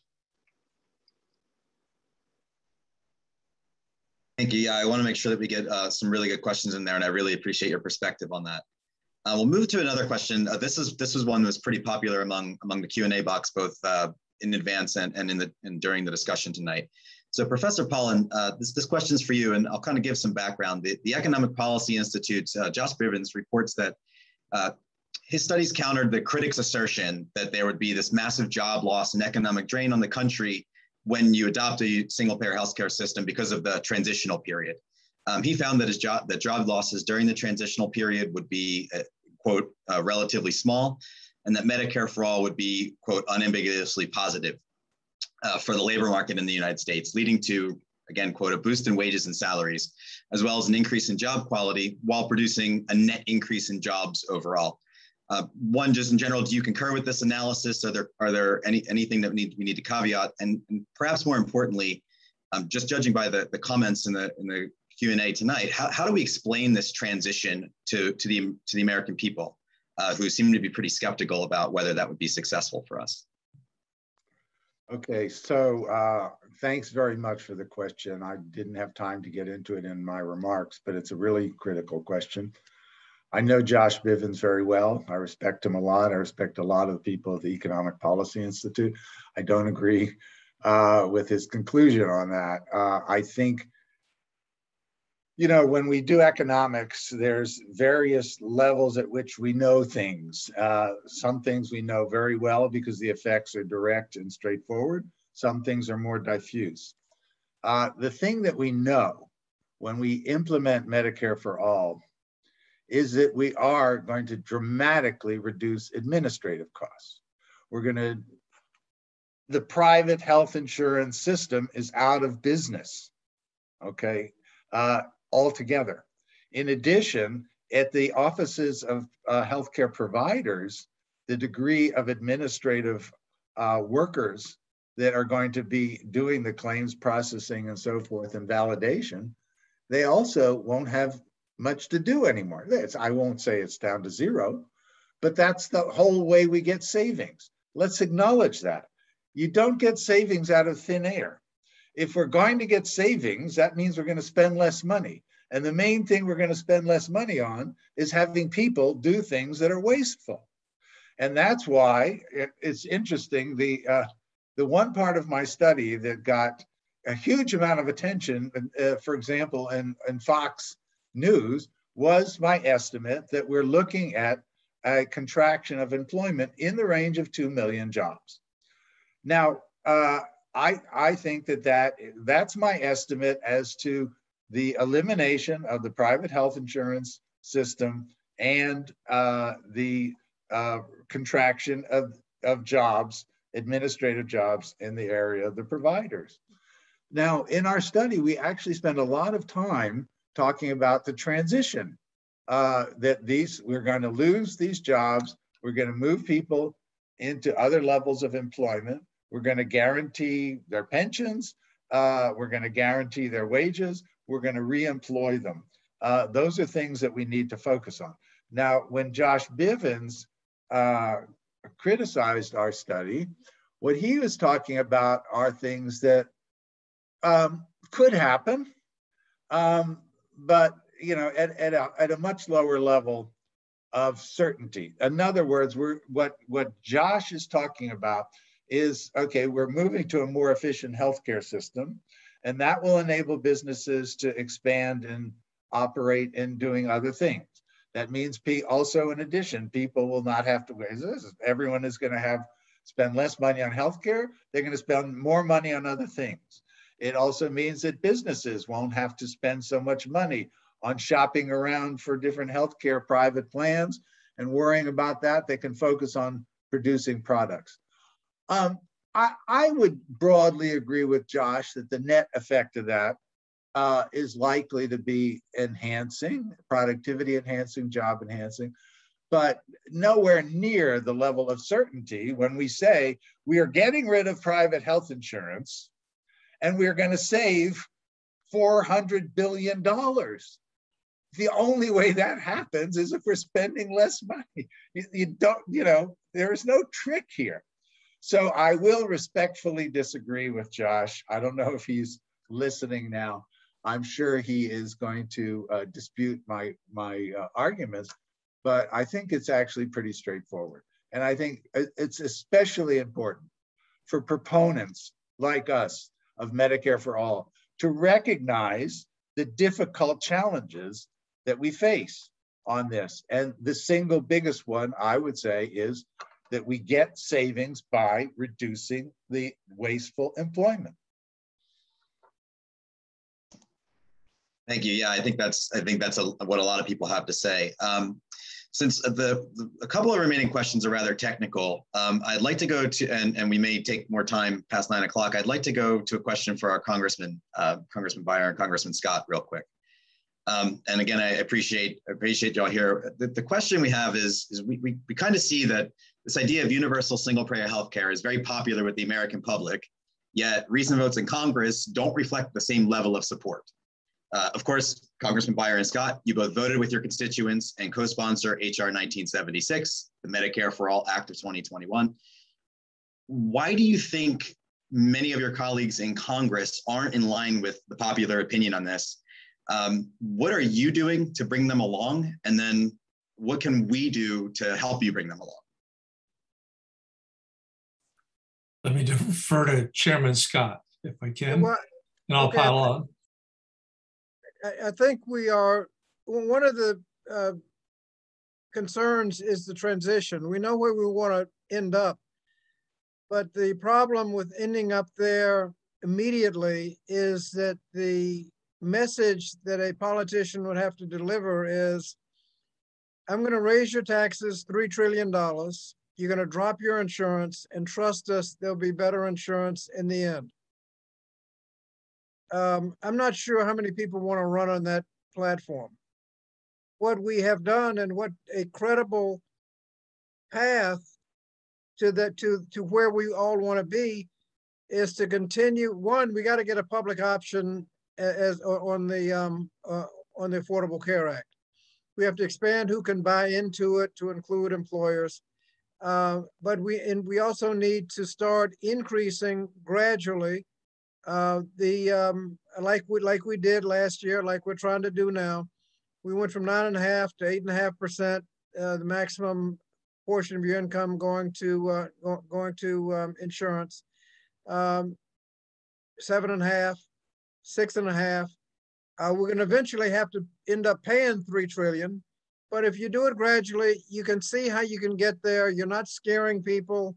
Thank you. Yeah, I want to make sure that we get uh, some really good questions in there, and I really appreciate your perspective on that. Uh, we'll move to another question. Uh, this is this was one that was pretty popular among among the Q and A box, both uh, in advance and, and in the and during the discussion tonight. So, Professor Pollin, uh, this this question is for you, and I'll kind of give some background. The, the Economic Policy Institute, uh, Josh Bivens, reports that his studies countered the critics' assertion that there would be this massive job loss and economic drain on the country when you adopt a single payer healthcare system because of the transitional period. Um, he found that his job that job losses during the transitional period would be uh, quote uh, relatively small, and that Medicare for all would be quote unambiguously positive uh, for the labor market in the United States, leading to again, quote, a boost in wages and salaries, as well as an increase in job quality while producing a net increase in jobs overall. Uh, one, just in general, do you concur with this analysis? Are there are there any anything that we need we need to caveat? And, and perhaps more importantly, um, just judging by the, the comments in the in the Q and A tonight, how, how do we explain this transition to to the to the American people uh, who seem to be pretty skeptical about whether that would be successful for us? Okay, so uh, thanks very much for the question. I didn't have time to get into it in my remarks, but it's a really critical question. I know Josh Bivens very well. I respect him a lot. I respect a lot of the people at the Economic Policy Institute. I don't agree uh, with his conclusion on that. Uh, I think, you know, when we do economics, there's various levels at which we know things. Uh, some things we know very well because the effects are direct and straightforward. Some things are more diffuse. Uh, the thing that we know when we implement Medicare for all is that we are going to dramatically reduce administrative costs. We're going to, the private health insurance system is out of business, okay, uh, altogether. In addition, at the offices of uh, healthcare providers, the degree of administrative uh, workers that are going to be doing the claims processing and so forth and validation, they also won't have much to do anymore. It's, I won't say it's down to zero, but that's the whole way we get savings. Let's acknowledge that. You don't get savings out of thin air. If we're going to get savings, that means we're going to spend less money. And the main thing we're going to spend less money on is having people do things that are wasteful. And that's why it's interesting. The, uh, the one part of my study that got a huge amount of attention, uh, for example, in, in Fox news was my estimate that we're looking at a contraction of employment in the range of 2 million jobs. Now, uh, I, I think that, that that's my estimate as to the elimination of the private health insurance system and uh, the uh, contraction of, of jobs, administrative jobs in the area of the providers. Now, in our study, we actually spend a lot of time talking about the transition uh, that these we're going to lose these jobs. We're going to move people into other levels of employment. We're going to guarantee their pensions. Uh, we're going to guarantee their wages. We're going to re-employ them. Uh, those are things that we need to focus on. Now, when Josh Bivens uh, criticized our study, what he was talking about are things that um, could happen. Um, but you know, at, at, a, at a much lower level of certainty. In other words, we're what what Josh is talking about is okay, we're moving to a more efficient healthcare system, and that will enable businesses to expand and operate in doing other things. That means also in addition, people will not have to. Everyone is going to have spend less money on healthcare. They're going to spend more money on other things. It also means that businesses won't have to spend so much money on shopping around for different healthcare private plans and worrying about that. They can focus on producing products. Um, I, I, would broadly agree with Josh that the net effect of that uh, is likely to be enhancing, productivity enhancing, job enhancing, but nowhere near the level of certainty when we say we are getting rid of private health insurance and we're going to save $400 billion. The only way that happens is if we're spending less money. You, you don't, you know, there is no trick here. So I will respectfully disagree with Josh. I don't know if he's listening now. I'm sure he is going to uh, dispute my my uh, arguments, but I think it's actually pretty straightforward. And I think it's especially important for proponents like us of Medicare for All to recognize the difficult challenges that we face on this. And the single biggest one, I would say, is that we get savings by reducing the wasteful employment. Thank you. Yeah, I think that's I think that's a, what a lot of people have to say. Um, since the, the, a couple of remaining questions are rather technical, um, I'd like to go to, and, and we may take more time past nine o'clock. I'd like to go to a question for our Congressman, uh, Congressman Beyer and Congressman Scott real quick. Um, and again, I appreciate appreciate y'all here. The, the question we have is, is we, we, we kind of see that this idea of universal single payer healthcare is very popular with the American public, yet recent votes in Congress don't reflect the same level of support. Uh, of course, Congressman and Scott, you both voted with your constituents and co-sponsor HR 1976, the Medicare for All Act of 2021. Why do you think many of your colleagues in Congress aren't in line with the popular opinion on this? Um, what are you doing to bring them along? And then what can we do to help you bring them along? Let me defer to Chairman Scott if I can, Well, and I'll okay. pile on. I, think we are, one of the uh, concerns is the transition. We know where we want to end up. But the problem with ending up there immediately is that the message that a politician would have to deliver is, I'm going to raise your taxes $3 trillion. You're going to drop your insurance and trust us, there'll be better insurance in the end um, I'm not sure how many people want to run on that platform. What we have done and what a credible path to that to to where we all want to be is to continue. One, we got to get a public option as on the um, uh, on the Affordable Care Act. We have to expand who can buy into it to include employers. Uh, but we and we also need to start increasing gradually uh, the um, like we like we did last year, like we're trying to do now. We went from nine and a half to eight and a half percent, uh, the maximum portion of your income going to uh, go, going to um, insurance. Um, seven and a half, six and a half. Uh, we're going to eventually have to end up paying three trillion, but if you do it gradually, you can see how you can get there. You're not scaring people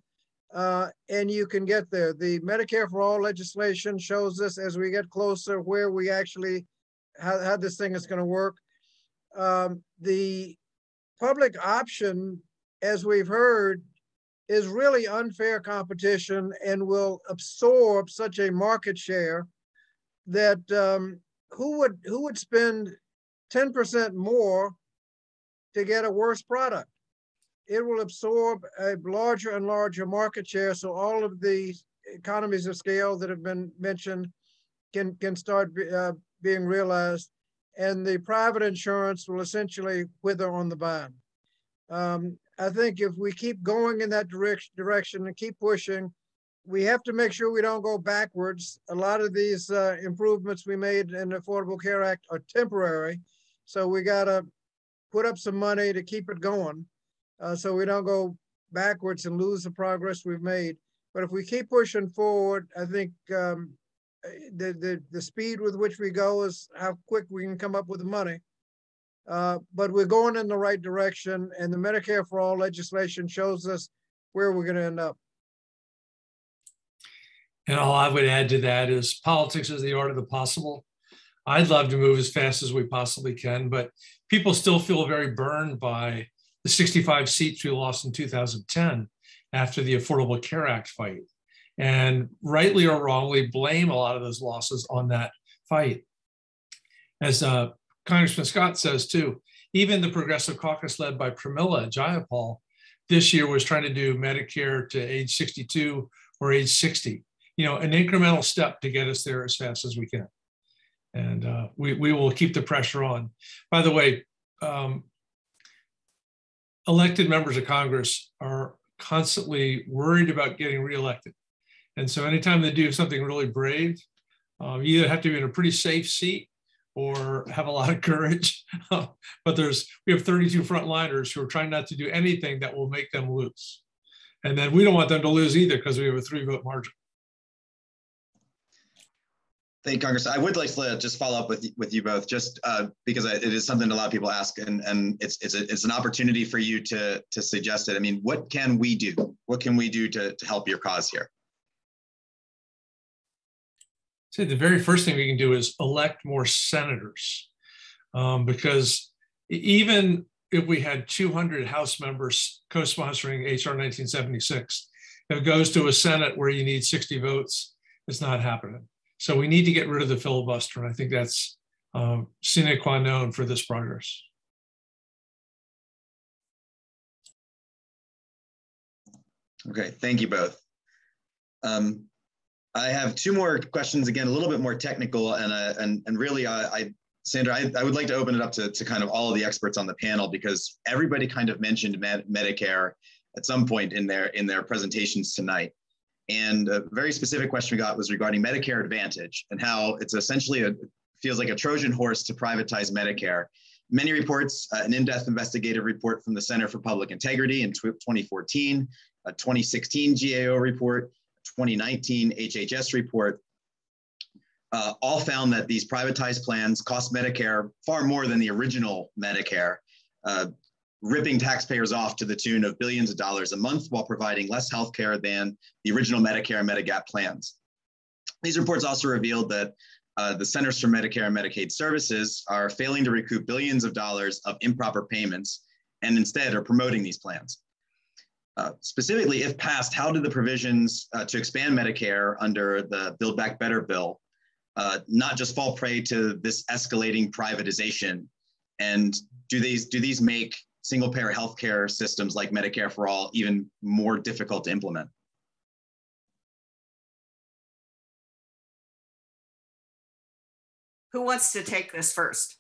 uh, and you can get there. The Medicare for All legislation shows us as we get closer where we actually, how, how this thing is going to work. Um, the public option, as we've heard, is really unfair competition and will absorb such a market share that um, who would who would spend 10% more to get a worse product? it will absorb a larger and larger market share. So all of the economies of scale that have been mentioned can, can start be, uh, being realized. And the private insurance will essentially wither on the vine. Um, I think if we keep going in that direction, direction and keep pushing, we have to make sure we don't go backwards. A lot of these uh, improvements we made in the Affordable Care Act are temporary. So we got to put up some money to keep it going uh, so we don't go backwards and lose the progress we've made. But if we keep pushing forward, I think um, the, the, the speed with which we go is how quick we can come up with the money. Uh, but we're going in the right direction and the Medicare for All legislation shows us where we're going to end up. And all I would add to that is politics is the art of the possible. I'd love to move as fast as we possibly can, but people still feel very burned by the 65 seats we lost in 2010 after the Affordable Care Act fight. And rightly or wrongly, blame a lot of those losses on that fight. As uh, Congressman Scott says too, even the Progressive Caucus led by Pramila Jayapal this year was trying to do Medicare to age 62 or age 60, you know, an incremental step to get us there as fast as we can. And uh, we, we will keep the pressure on. By the way, um, elected members of Congress are constantly worried about getting reelected. And so anytime they do something really brave, um, you either have to be in a pretty safe seat or have a lot of courage. but there's we have 32 frontliners who are trying not to do anything that will make them lose. And then we don't want them to lose either because we have a three vote margin. Thank Congress. I would like to just follow up with with you both, just uh, because it is something a lot of people ask, and and it's it's a, it's an opportunity for you to to suggest it. I mean, what can we do? What can we do to to help your cause here? say the very first thing we can do is elect more senators um, because even if we had 200 House members co-sponsoring HR 1976. If it goes to a Senate where you need 60 votes, it's not happening. So we need to get rid of the filibuster. And I think that's uh, sine qua non for this progress. Okay, thank you both. Um, I have two more questions, again, a little bit more technical, and uh, and and really, I, I Sandra, I, I, would like to open it up to, to kind of all of the experts on the panel because everybody kind of mentioned Med Medicare at some point in their in their presentations tonight. And a very specific question we got was regarding Medicare Advantage and how it's essentially a feels like a Trojan horse to privatize Medicare. Many reports, uh, an in-depth investigative report from the Center for Public Integrity in 2014, a 2016 GAO report, 2019 HHS report, uh, all found that these privatized plans cost Medicare far more than the original Medicare, uh, ripping taxpayers off to the tune of billions of dollars a month while providing less health care than the original Medicare and Medigap plans. These reports also revealed that uh, the Centers for Medicare and Medicaid Services are failing to recoup billions of dollars of improper payments and instead are promoting these plans. Uh, specifically, if passed, how do the provisions uh, to expand Medicare under the Build Back Better bill uh, not just fall prey to this escalating privatization? And do these, do these make single payer healthcare systems like Medicare for All even more difficult to implement? Who wants to take this first?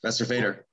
Professor Feder.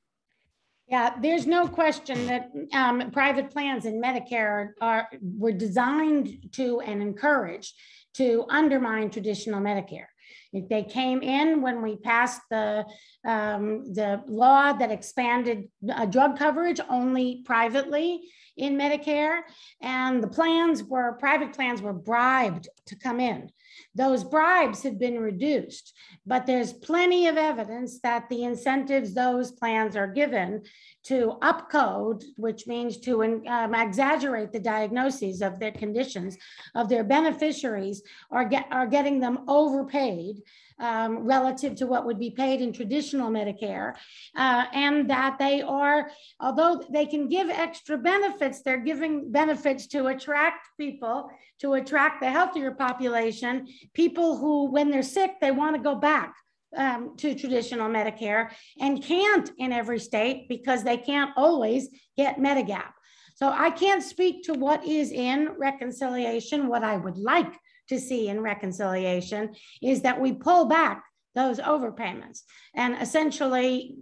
Yeah, there's no question that um, private plans in Medicare are were designed to and encouraged to undermine traditional Medicare. They came in when we passed the um, the law that expanded uh, drug coverage only privately in Medicare, and the plans were private plans were bribed to come in. Those bribes have been reduced, but there's plenty of evidence that the incentives those plans are given to upcode, which means to um, exaggerate the diagnoses of their conditions of their beneficiaries, are, get, are getting them overpaid um, relative to what would be paid in traditional Medicare, uh, and that they are, although they can give extra benefits, they're giving benefits to attract people, to attract the healthier population, people who, when they're sick, they want to go back. Um, to traditional Medicare and can't in every state because they can't always get Medigap. So I can't speak to what is in reconciliation. What I would like to see in reconciliation is that we pull back those overpayments and essentially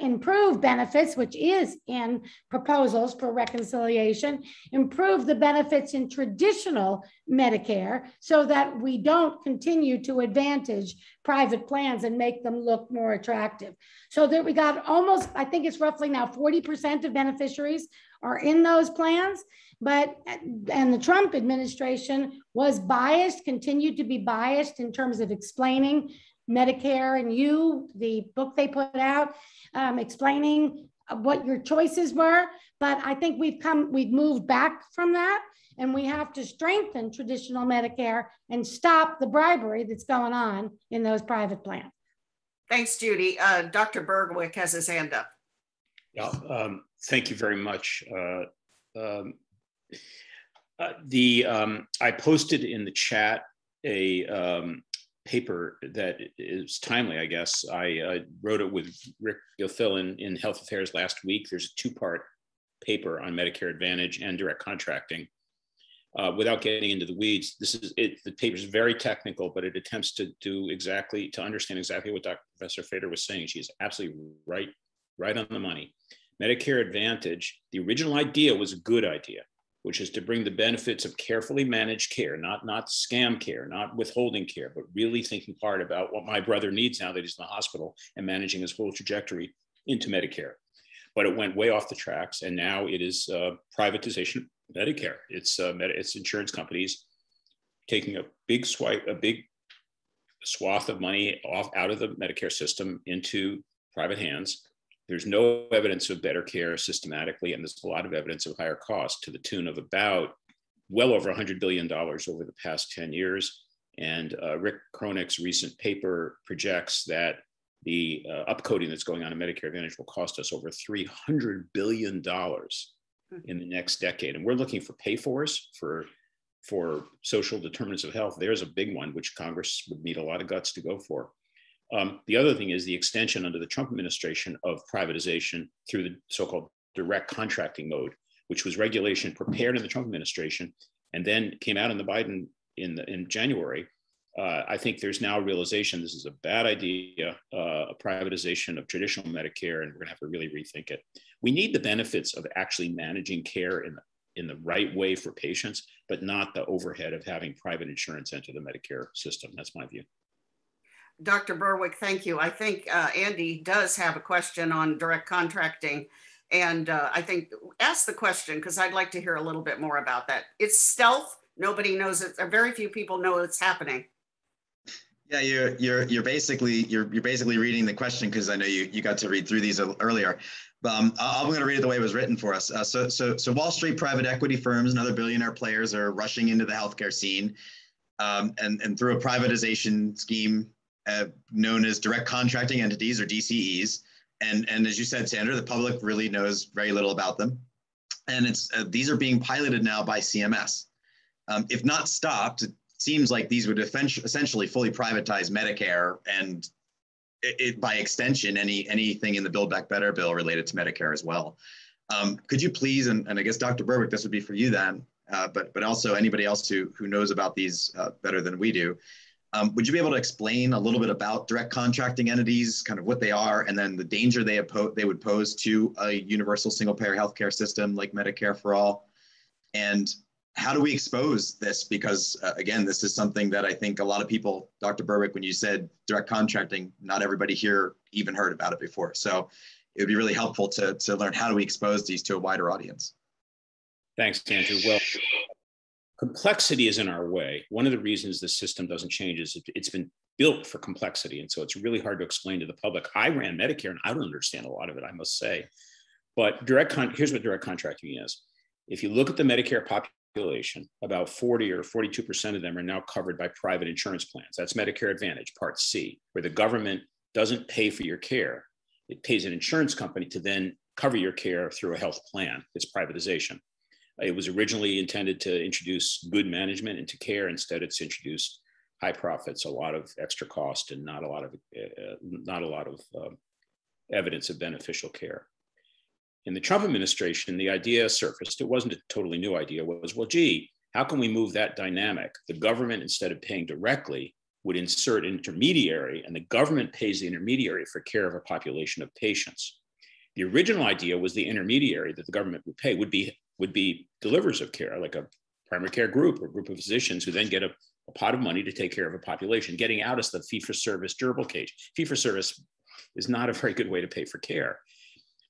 improve benefits, which is in proposals for reconciliation, improve the benefits in traditional Medicare so that we don't continue to advantage private plans and make them look more attractive. So that we got almost, I think it's roughly now 40% of beneficiaries are in those plans. But, and the Trump administration was biased, continued to be biased in terms of explaining Medicare and You, the book they put out, um, explaining what your choices were. But I think we've come, we've moved back from that and we have to strengthen traditional Medicare and stop the bribery that's going on in those private plans. Thanks, Judy. Uh, Dr. Berwick has his hand up. Yeah, um, thank you very much. Uh, um, uh, the um, I posted in the chat a um, paper that is timely, I guess. I uh, wrote it with Rick Gilfillan in Health Affairs last week. There's a two-part paper on Medicare Advantage and direct contracting. Uh, without getting into the weeds, this is it. The paper is very technical, but it attempts to do exactly to understand exactly what Dr. Professor Feder was saying. She's absolutely right, right on the money. Medicare Advantage, the original idea was a good idea which is to bring the benefits of carefully managed care, not, not scam care, not withholding care, but really thinking hard about what my brother needs now that he's in the hospital and managing his whole trajectory into Medicare. But it went way off the tracks, and now it is uh, privatization Medicare. It's uh, it's insurance companies taking a big swipe, a big swath of money off out of the Medicare system into private hands there's no evidence of better care systematically, and there's a lot of evidence of higher cost to the tune of about well over $100 billion over the past 10 years. And uh, Rick Kronick's recent paper projects that the uh, upcoding that's going on in Medicare Advantage will cost us over $300 billion in the next decade. And we're looking for pay fors for, for social determinants of health. There's a big one, which Congress would need a lot of guts to go for. Um, the other thing is the extension under the Trump administration of privatization through the so-called direct contracting mode, which was regulation prepared in the Trump administration and then came out in the Biden in, the, in January. Uh, I think there's now a realization this is a bad idea, uh, a privatization of traditional Medicare, and we're gonna have to really rethink it. We need the benefits of actually managing care in the, in the right way for patients, but not the overhead of having private insurance enter the Medicare system. That's my view. Dr. Berwick, thank you. I think uh, Andy does have a question on direct contracting. And uh, I think ask the question because I'd like to hear a little bit more about that. It's stealth. Nobody knows it. Very few people know it's happening. Yeah, you're you're you're basically you're you're basically reading the question because I know you you got to read through these earlier. But um, I'm going to read it the way it was written for us. Uh, so so so Wall Street private equity firms and other billionaire players are rushing into the healthcare scene, um, and and through a privatization scheme uh, known as direct contracting entities or DCEs. And, and as you said, Sandra, the public really knows very little about them. And it's uh, these are being piloted now by CMS. Um, if not stopped, it seems like these would essentially fully privatize Medicare and it, it, by extension, any anything in the Build Back Better bill related to Medicare as well. Um, could you please, and, and I guess Dr. Berwick, this would be for you then, uh, but but also anybody else who who knows about these uh, better than we do, um, would you be able to explain a little bit about direct contracting entities, kind of what they are, and then the danger they, they would pose to a universal single payer healthcare system like Medicare for All? And how do we expose this? Because uh, again, this is something that I think a lot of people, Dr. Berwick, when you said direct contracting, not everybody here even heard about it before. So it would be really helpful to, to learn how do we expose these to a wider audience. Thanks, Andrew. Well, complexity is in our way. One of the reasons the system doesn't change is it's been built for complexity. And so it's really hard to explain to the public. I ran Medicare and I don't understand a lot of it, I must say. But direct con- here's what direct contracting is. If you look at the Medicare population, about 40 or 42% of them are now covered by private insurance plans. That's Medicare Advantage, Part C, where the government doesn't pay for your care. It pays an insurance company to then cover your care through a health plan. It's privatization. It was originally intended to introduce good management into care. Instead, it's introduced high profits, a lot of extra cost, and not a lot of uh, not a lot of uh, evidence of beneficial care. In the Trump administration, the idea surfaced. It wasn't a totally new idea. Was well, gee, how can we move that dynamic? The government, instead of paying directly, would insert an intermediary, and the government pays the intermediary for care of a population of patients. The original idea was the intermediary that the government would pay would be would be delivers of care, like a primary care group or group of physicians who then get a, a pot of money to take care of a population, getting out of the fee for service durable cage. Fee for service is not a very good way to pay for care.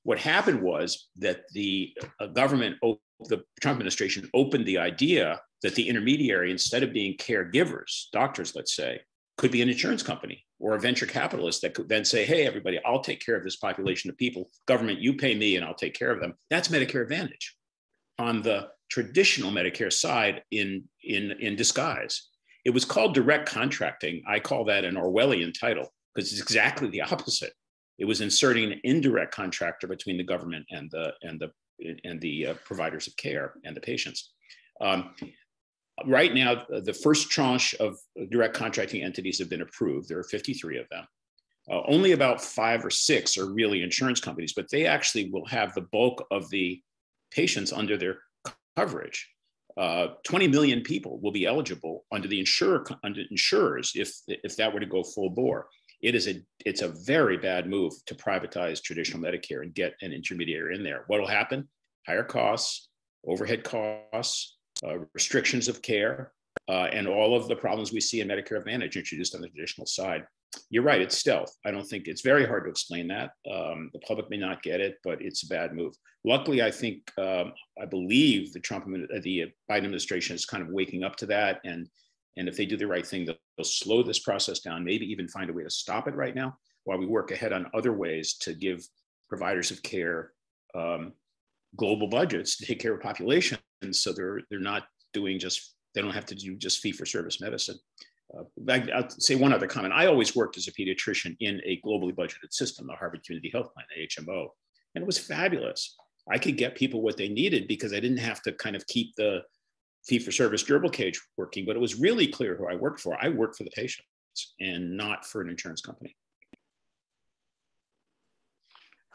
What happened was that the uh, government, the Trump administration opened the idea that the intermediary, instead of being caregivers, doctors, let's say, could be an insurance company or a venture capitalist that could then say, hey, everybody, I'll take care of this population of people. Government, you pay me and I'll take care of them. That's Medicare Advantage on the traditional Medicare side in, in, in disguise. It was called direct contracting. I call that an Orwellian title because it's exactly the opposite. It was inserting an indirect contractor between the government and the, and the, and the uh, providers of care and the patients. Um, right now, the first tranche of direct contracting entities have been approved. There are 53 of them. Uh, only about five or six are really insurance companies, but they actually will have the bulk of the patients under their coverage. Uh, 20 million people will be eligible under the insurer under insurers if if that were to go full bore. It is a it's a very bad move to privatize traditional Medicare and get an intermediary in there. What will happen? Higher costs, overhead costs, uh, restrictions of care, uh, and all of the problems we see in Medicare Advantage introduced on the traditional side you're right, it's stealth. I don't think it's very hard to explain that. Um, the public may not get it, but it's a bad move. Luckily, I think, um, I believe the Trump, uh, the Biden administration is kind of waking up to that. And, and if they do the right thing, they'll, they'll slow this process down, maybe even find a way to stop it right now while we work ahead on other ways to give providers of care um, global budgets to take care of populations. So they're, they're not doing just, they don't have to do just fee for service medicine. uh, I'll say one other comment. I always worked as a pediatrician in a globally budgeted system, the Harvard Community Health Plan, the HMO, and it was fabulous. I could get people what they needed because I didn't have to kind of keep the fee for service gerbil cage working, but it was really clear who I worked for. I worked for the patients and not for an insurance company.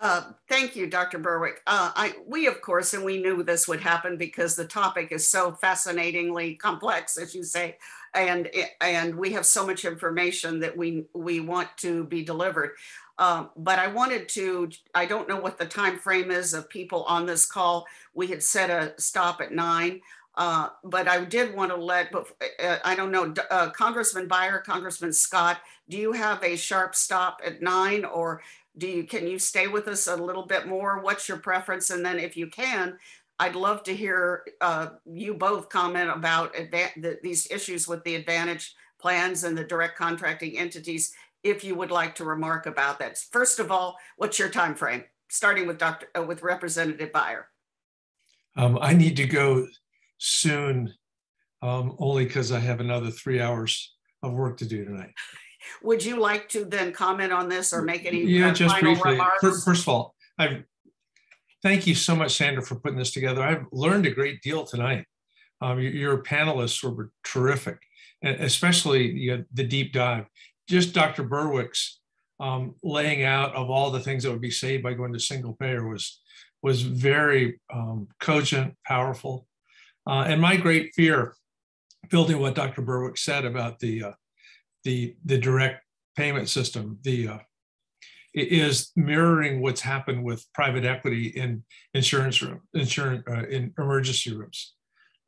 Uh, thank you, Dr. Berwick. Uh, I, we, of course, and we knew this would happen because the topic is so fascinatingly complex, as you say, and and we have so much information that we we want to be delivered. Um, but I wanted to, I don't know what the time frame is of people on this call. We had set a stop at nine. Uh, but I did want to let, but uh, I don't know, uh, Congressman Beyer, Congressman Scott, do you have a sharp stop at nine or do you, can you stay with us a little bit more? What's your preference? And then if you can, I'd love to hear uh, you both comment about the, these issues with the advantage plans and the direct contracting entities, if you would like to remark about that. First of all, what's your time frame? Starting with Dr. Uh, with Representative Beyer. Um, I need to go soon, um, only because I have another three hours of work to do tonight. Would you like to then comment on this or make any yeah, uh, just briefly. Remarks? First of all, I thank you so much, Sandra, for putting this together. I've learned a great deal tonight. Um, your, your, panelists were terrific, and especially you know, the deep dive. Just Dr. Berwick's um, laying out of all the things that would be saved by going to single payer was was very um, cogent, powerful. Uh, and my great fear, building what Dr. Berwick said about the uh, the the direct payment system, the uh, is mirroring what's happened with private equity in insurance room, insurance uh, in emergency rooms.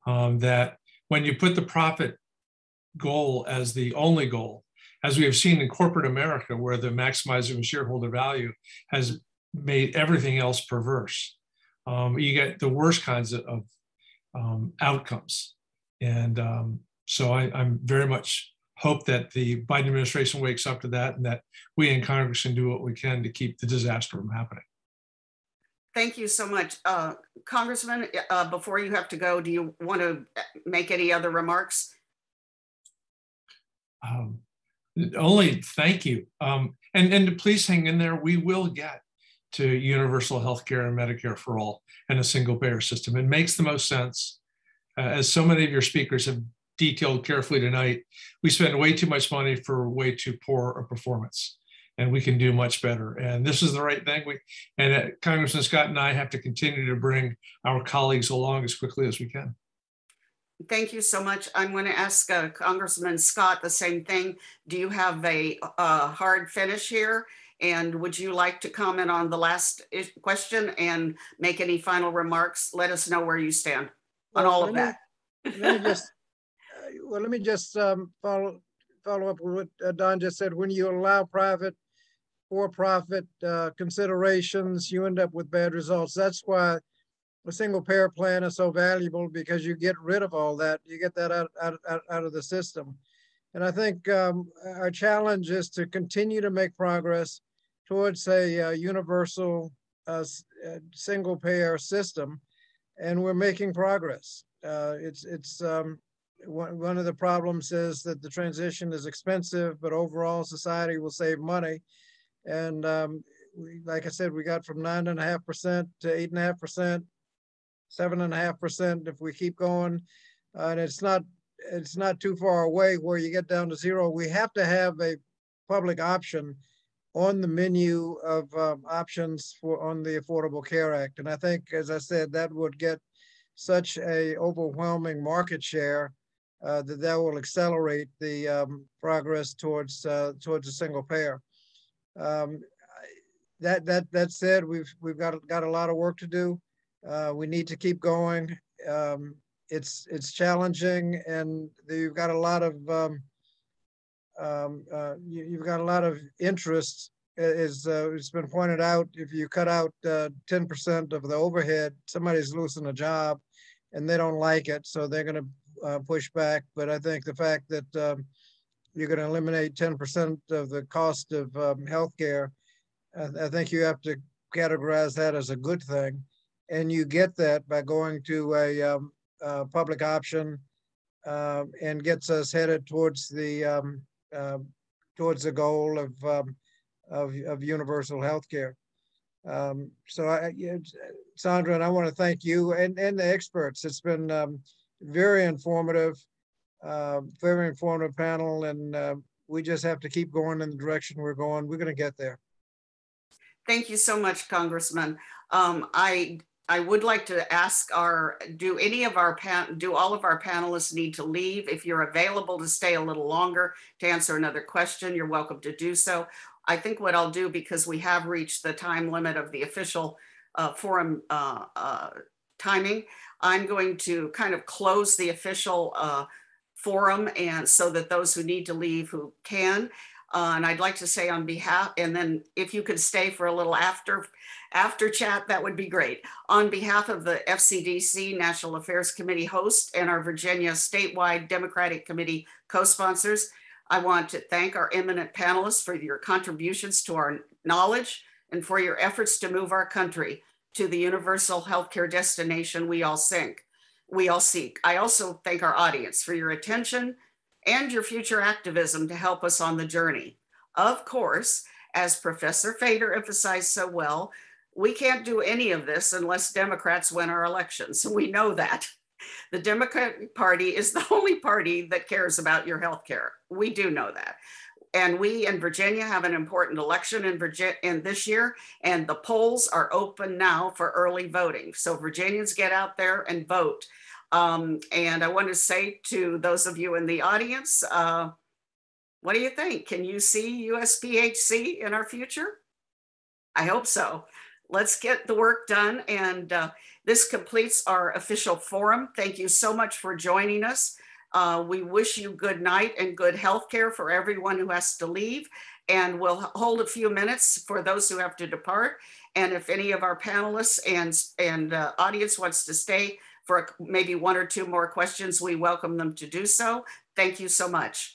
Um, that when you put the profit goal as the only goal, as we have seen in corporate America, where the maximizing of shareholder value has made everything else perverse, um, you get the worst kinds of, of um, outcomes. And um, so I, I'm very much hope that the Biden administration wakes up to that and that we in Congress can do what we can to keep the disaster from happening. Thank you so much. Uh, Congressman, uh, before you have to go, do you want to make any other remarks? Um, only thank you. Um, and, and please hang in there. We will get to universal health care and Medicare for all and a single payer system. It makes the most sense. Uh, as so many of your speakers have detailed carefully tonight, we spend way too much money for way too poor a performance, and we can do much better. And this is the right thing. We and uh, Congressman Scott and I have to continue to bring our colleagues along as quickly as we can. Thank you so much. I'm going to ask uh, Congressman Scott the same thing. Do you have a, a hard finish here? And would you like to comment on the last question and make any final remarks? Let us know where you stand on all of that. let me just well, let me just um, follow follow up with what uh, Don just said. When you allow private, for-profit uh, considerations, you end up with bad results. That's why a single payer plan is so valuable because you get rid of all that. You get that out, out, out, of the system. And I think um, our challenge is to continue to make progress towards a uh, universal uh, uh single payer system. And we're making progress. Uh, it's, it's, um, one, of the problems is that the transition is expensive, but overall society will save money. And um, we, like I said, we got from nine and a half percent to eight and a half percent, seven and a half percent if we keep going. Uh, and it's not it's not too far away where you get down to zero. We have to have a public option on the menu of um, options for on the Affordable Care Act. And I think, as I said, that would get such a overwhelming market share uh, that that will accelerate the um, progress towards uh, towards a single payer. Um, that that that said, we've we've got got a lot of work to do. Uh, we need to keep going. Um, it's it's challenging, and you've got a lot of um, um, uh, you, have got a lot of interest. As uh, it's been pointed out, if you cut out 10% of the overhead, somebody's losing a job, and they don't like it, so they're going to uh, pushback, but I think the fact that um, you're going to eliminate 10% of the cost of um, healthcare, I, I think you have to categorize that as a good thing. And you get that by going to a, um, a public option uh, and gets us headed towards the uh, towards the goal of of, of universal health care. Um, so I, Sandra, and I want to thank you and, and the experts. It's been um, very informative, uh, very informative panel, and uh, we just have to keep going in the direction we're going. We're going to get there. Thank you so much, Congressman. Um, I I would like to ask our, do any of our, do all of our panelists need to leave? If you're available to stay a little longer to answer another question, you're welcome to do so. I think what I'll do, because we have reached the time limit of the official uh, forum uh, uh, timing, I'm going to kind of close the official uh, forum and so that those who need to leave who can. Uh, and I'd like to say on behalf, and then if you could stay for a little after after chat, that would be great. On behalf of the FCDC National Affairs Committee host and our Virginia statewide Democratic Committee co-sponsors, I want to thank our eminent panelists for your contributions to our knowledge and for your efforts to move our country to the universal healthcare destination we all seek. We all seek. I also thank our audience for your attention and your future activism to help us on the journey. Of course, as Professor Feder emphasized so well, we can't do any of this unless Democrats win our elections. We know that. The Democratic Party is the only party that cares about your health care. We do know that. And we in Virginia have an important election in Virginia in this year, and the polls are open now for early voting. So Virginians get out there and vote. Um, and I want to say to those of you in the audience, uh, what do you think? Can you see USPHC in our future? I hope so. Let's get the work done. And uh, this completes our official forum. Thank you so much for joining us. Uh, we wish you good night and good health care for everyone who has to leave. And we'll hold a few minutes for those who have to depart. And if any of our panelists and, and uh, audience wants to stay for maybe one or two more questions, we welcome them to do so. Thank you so much.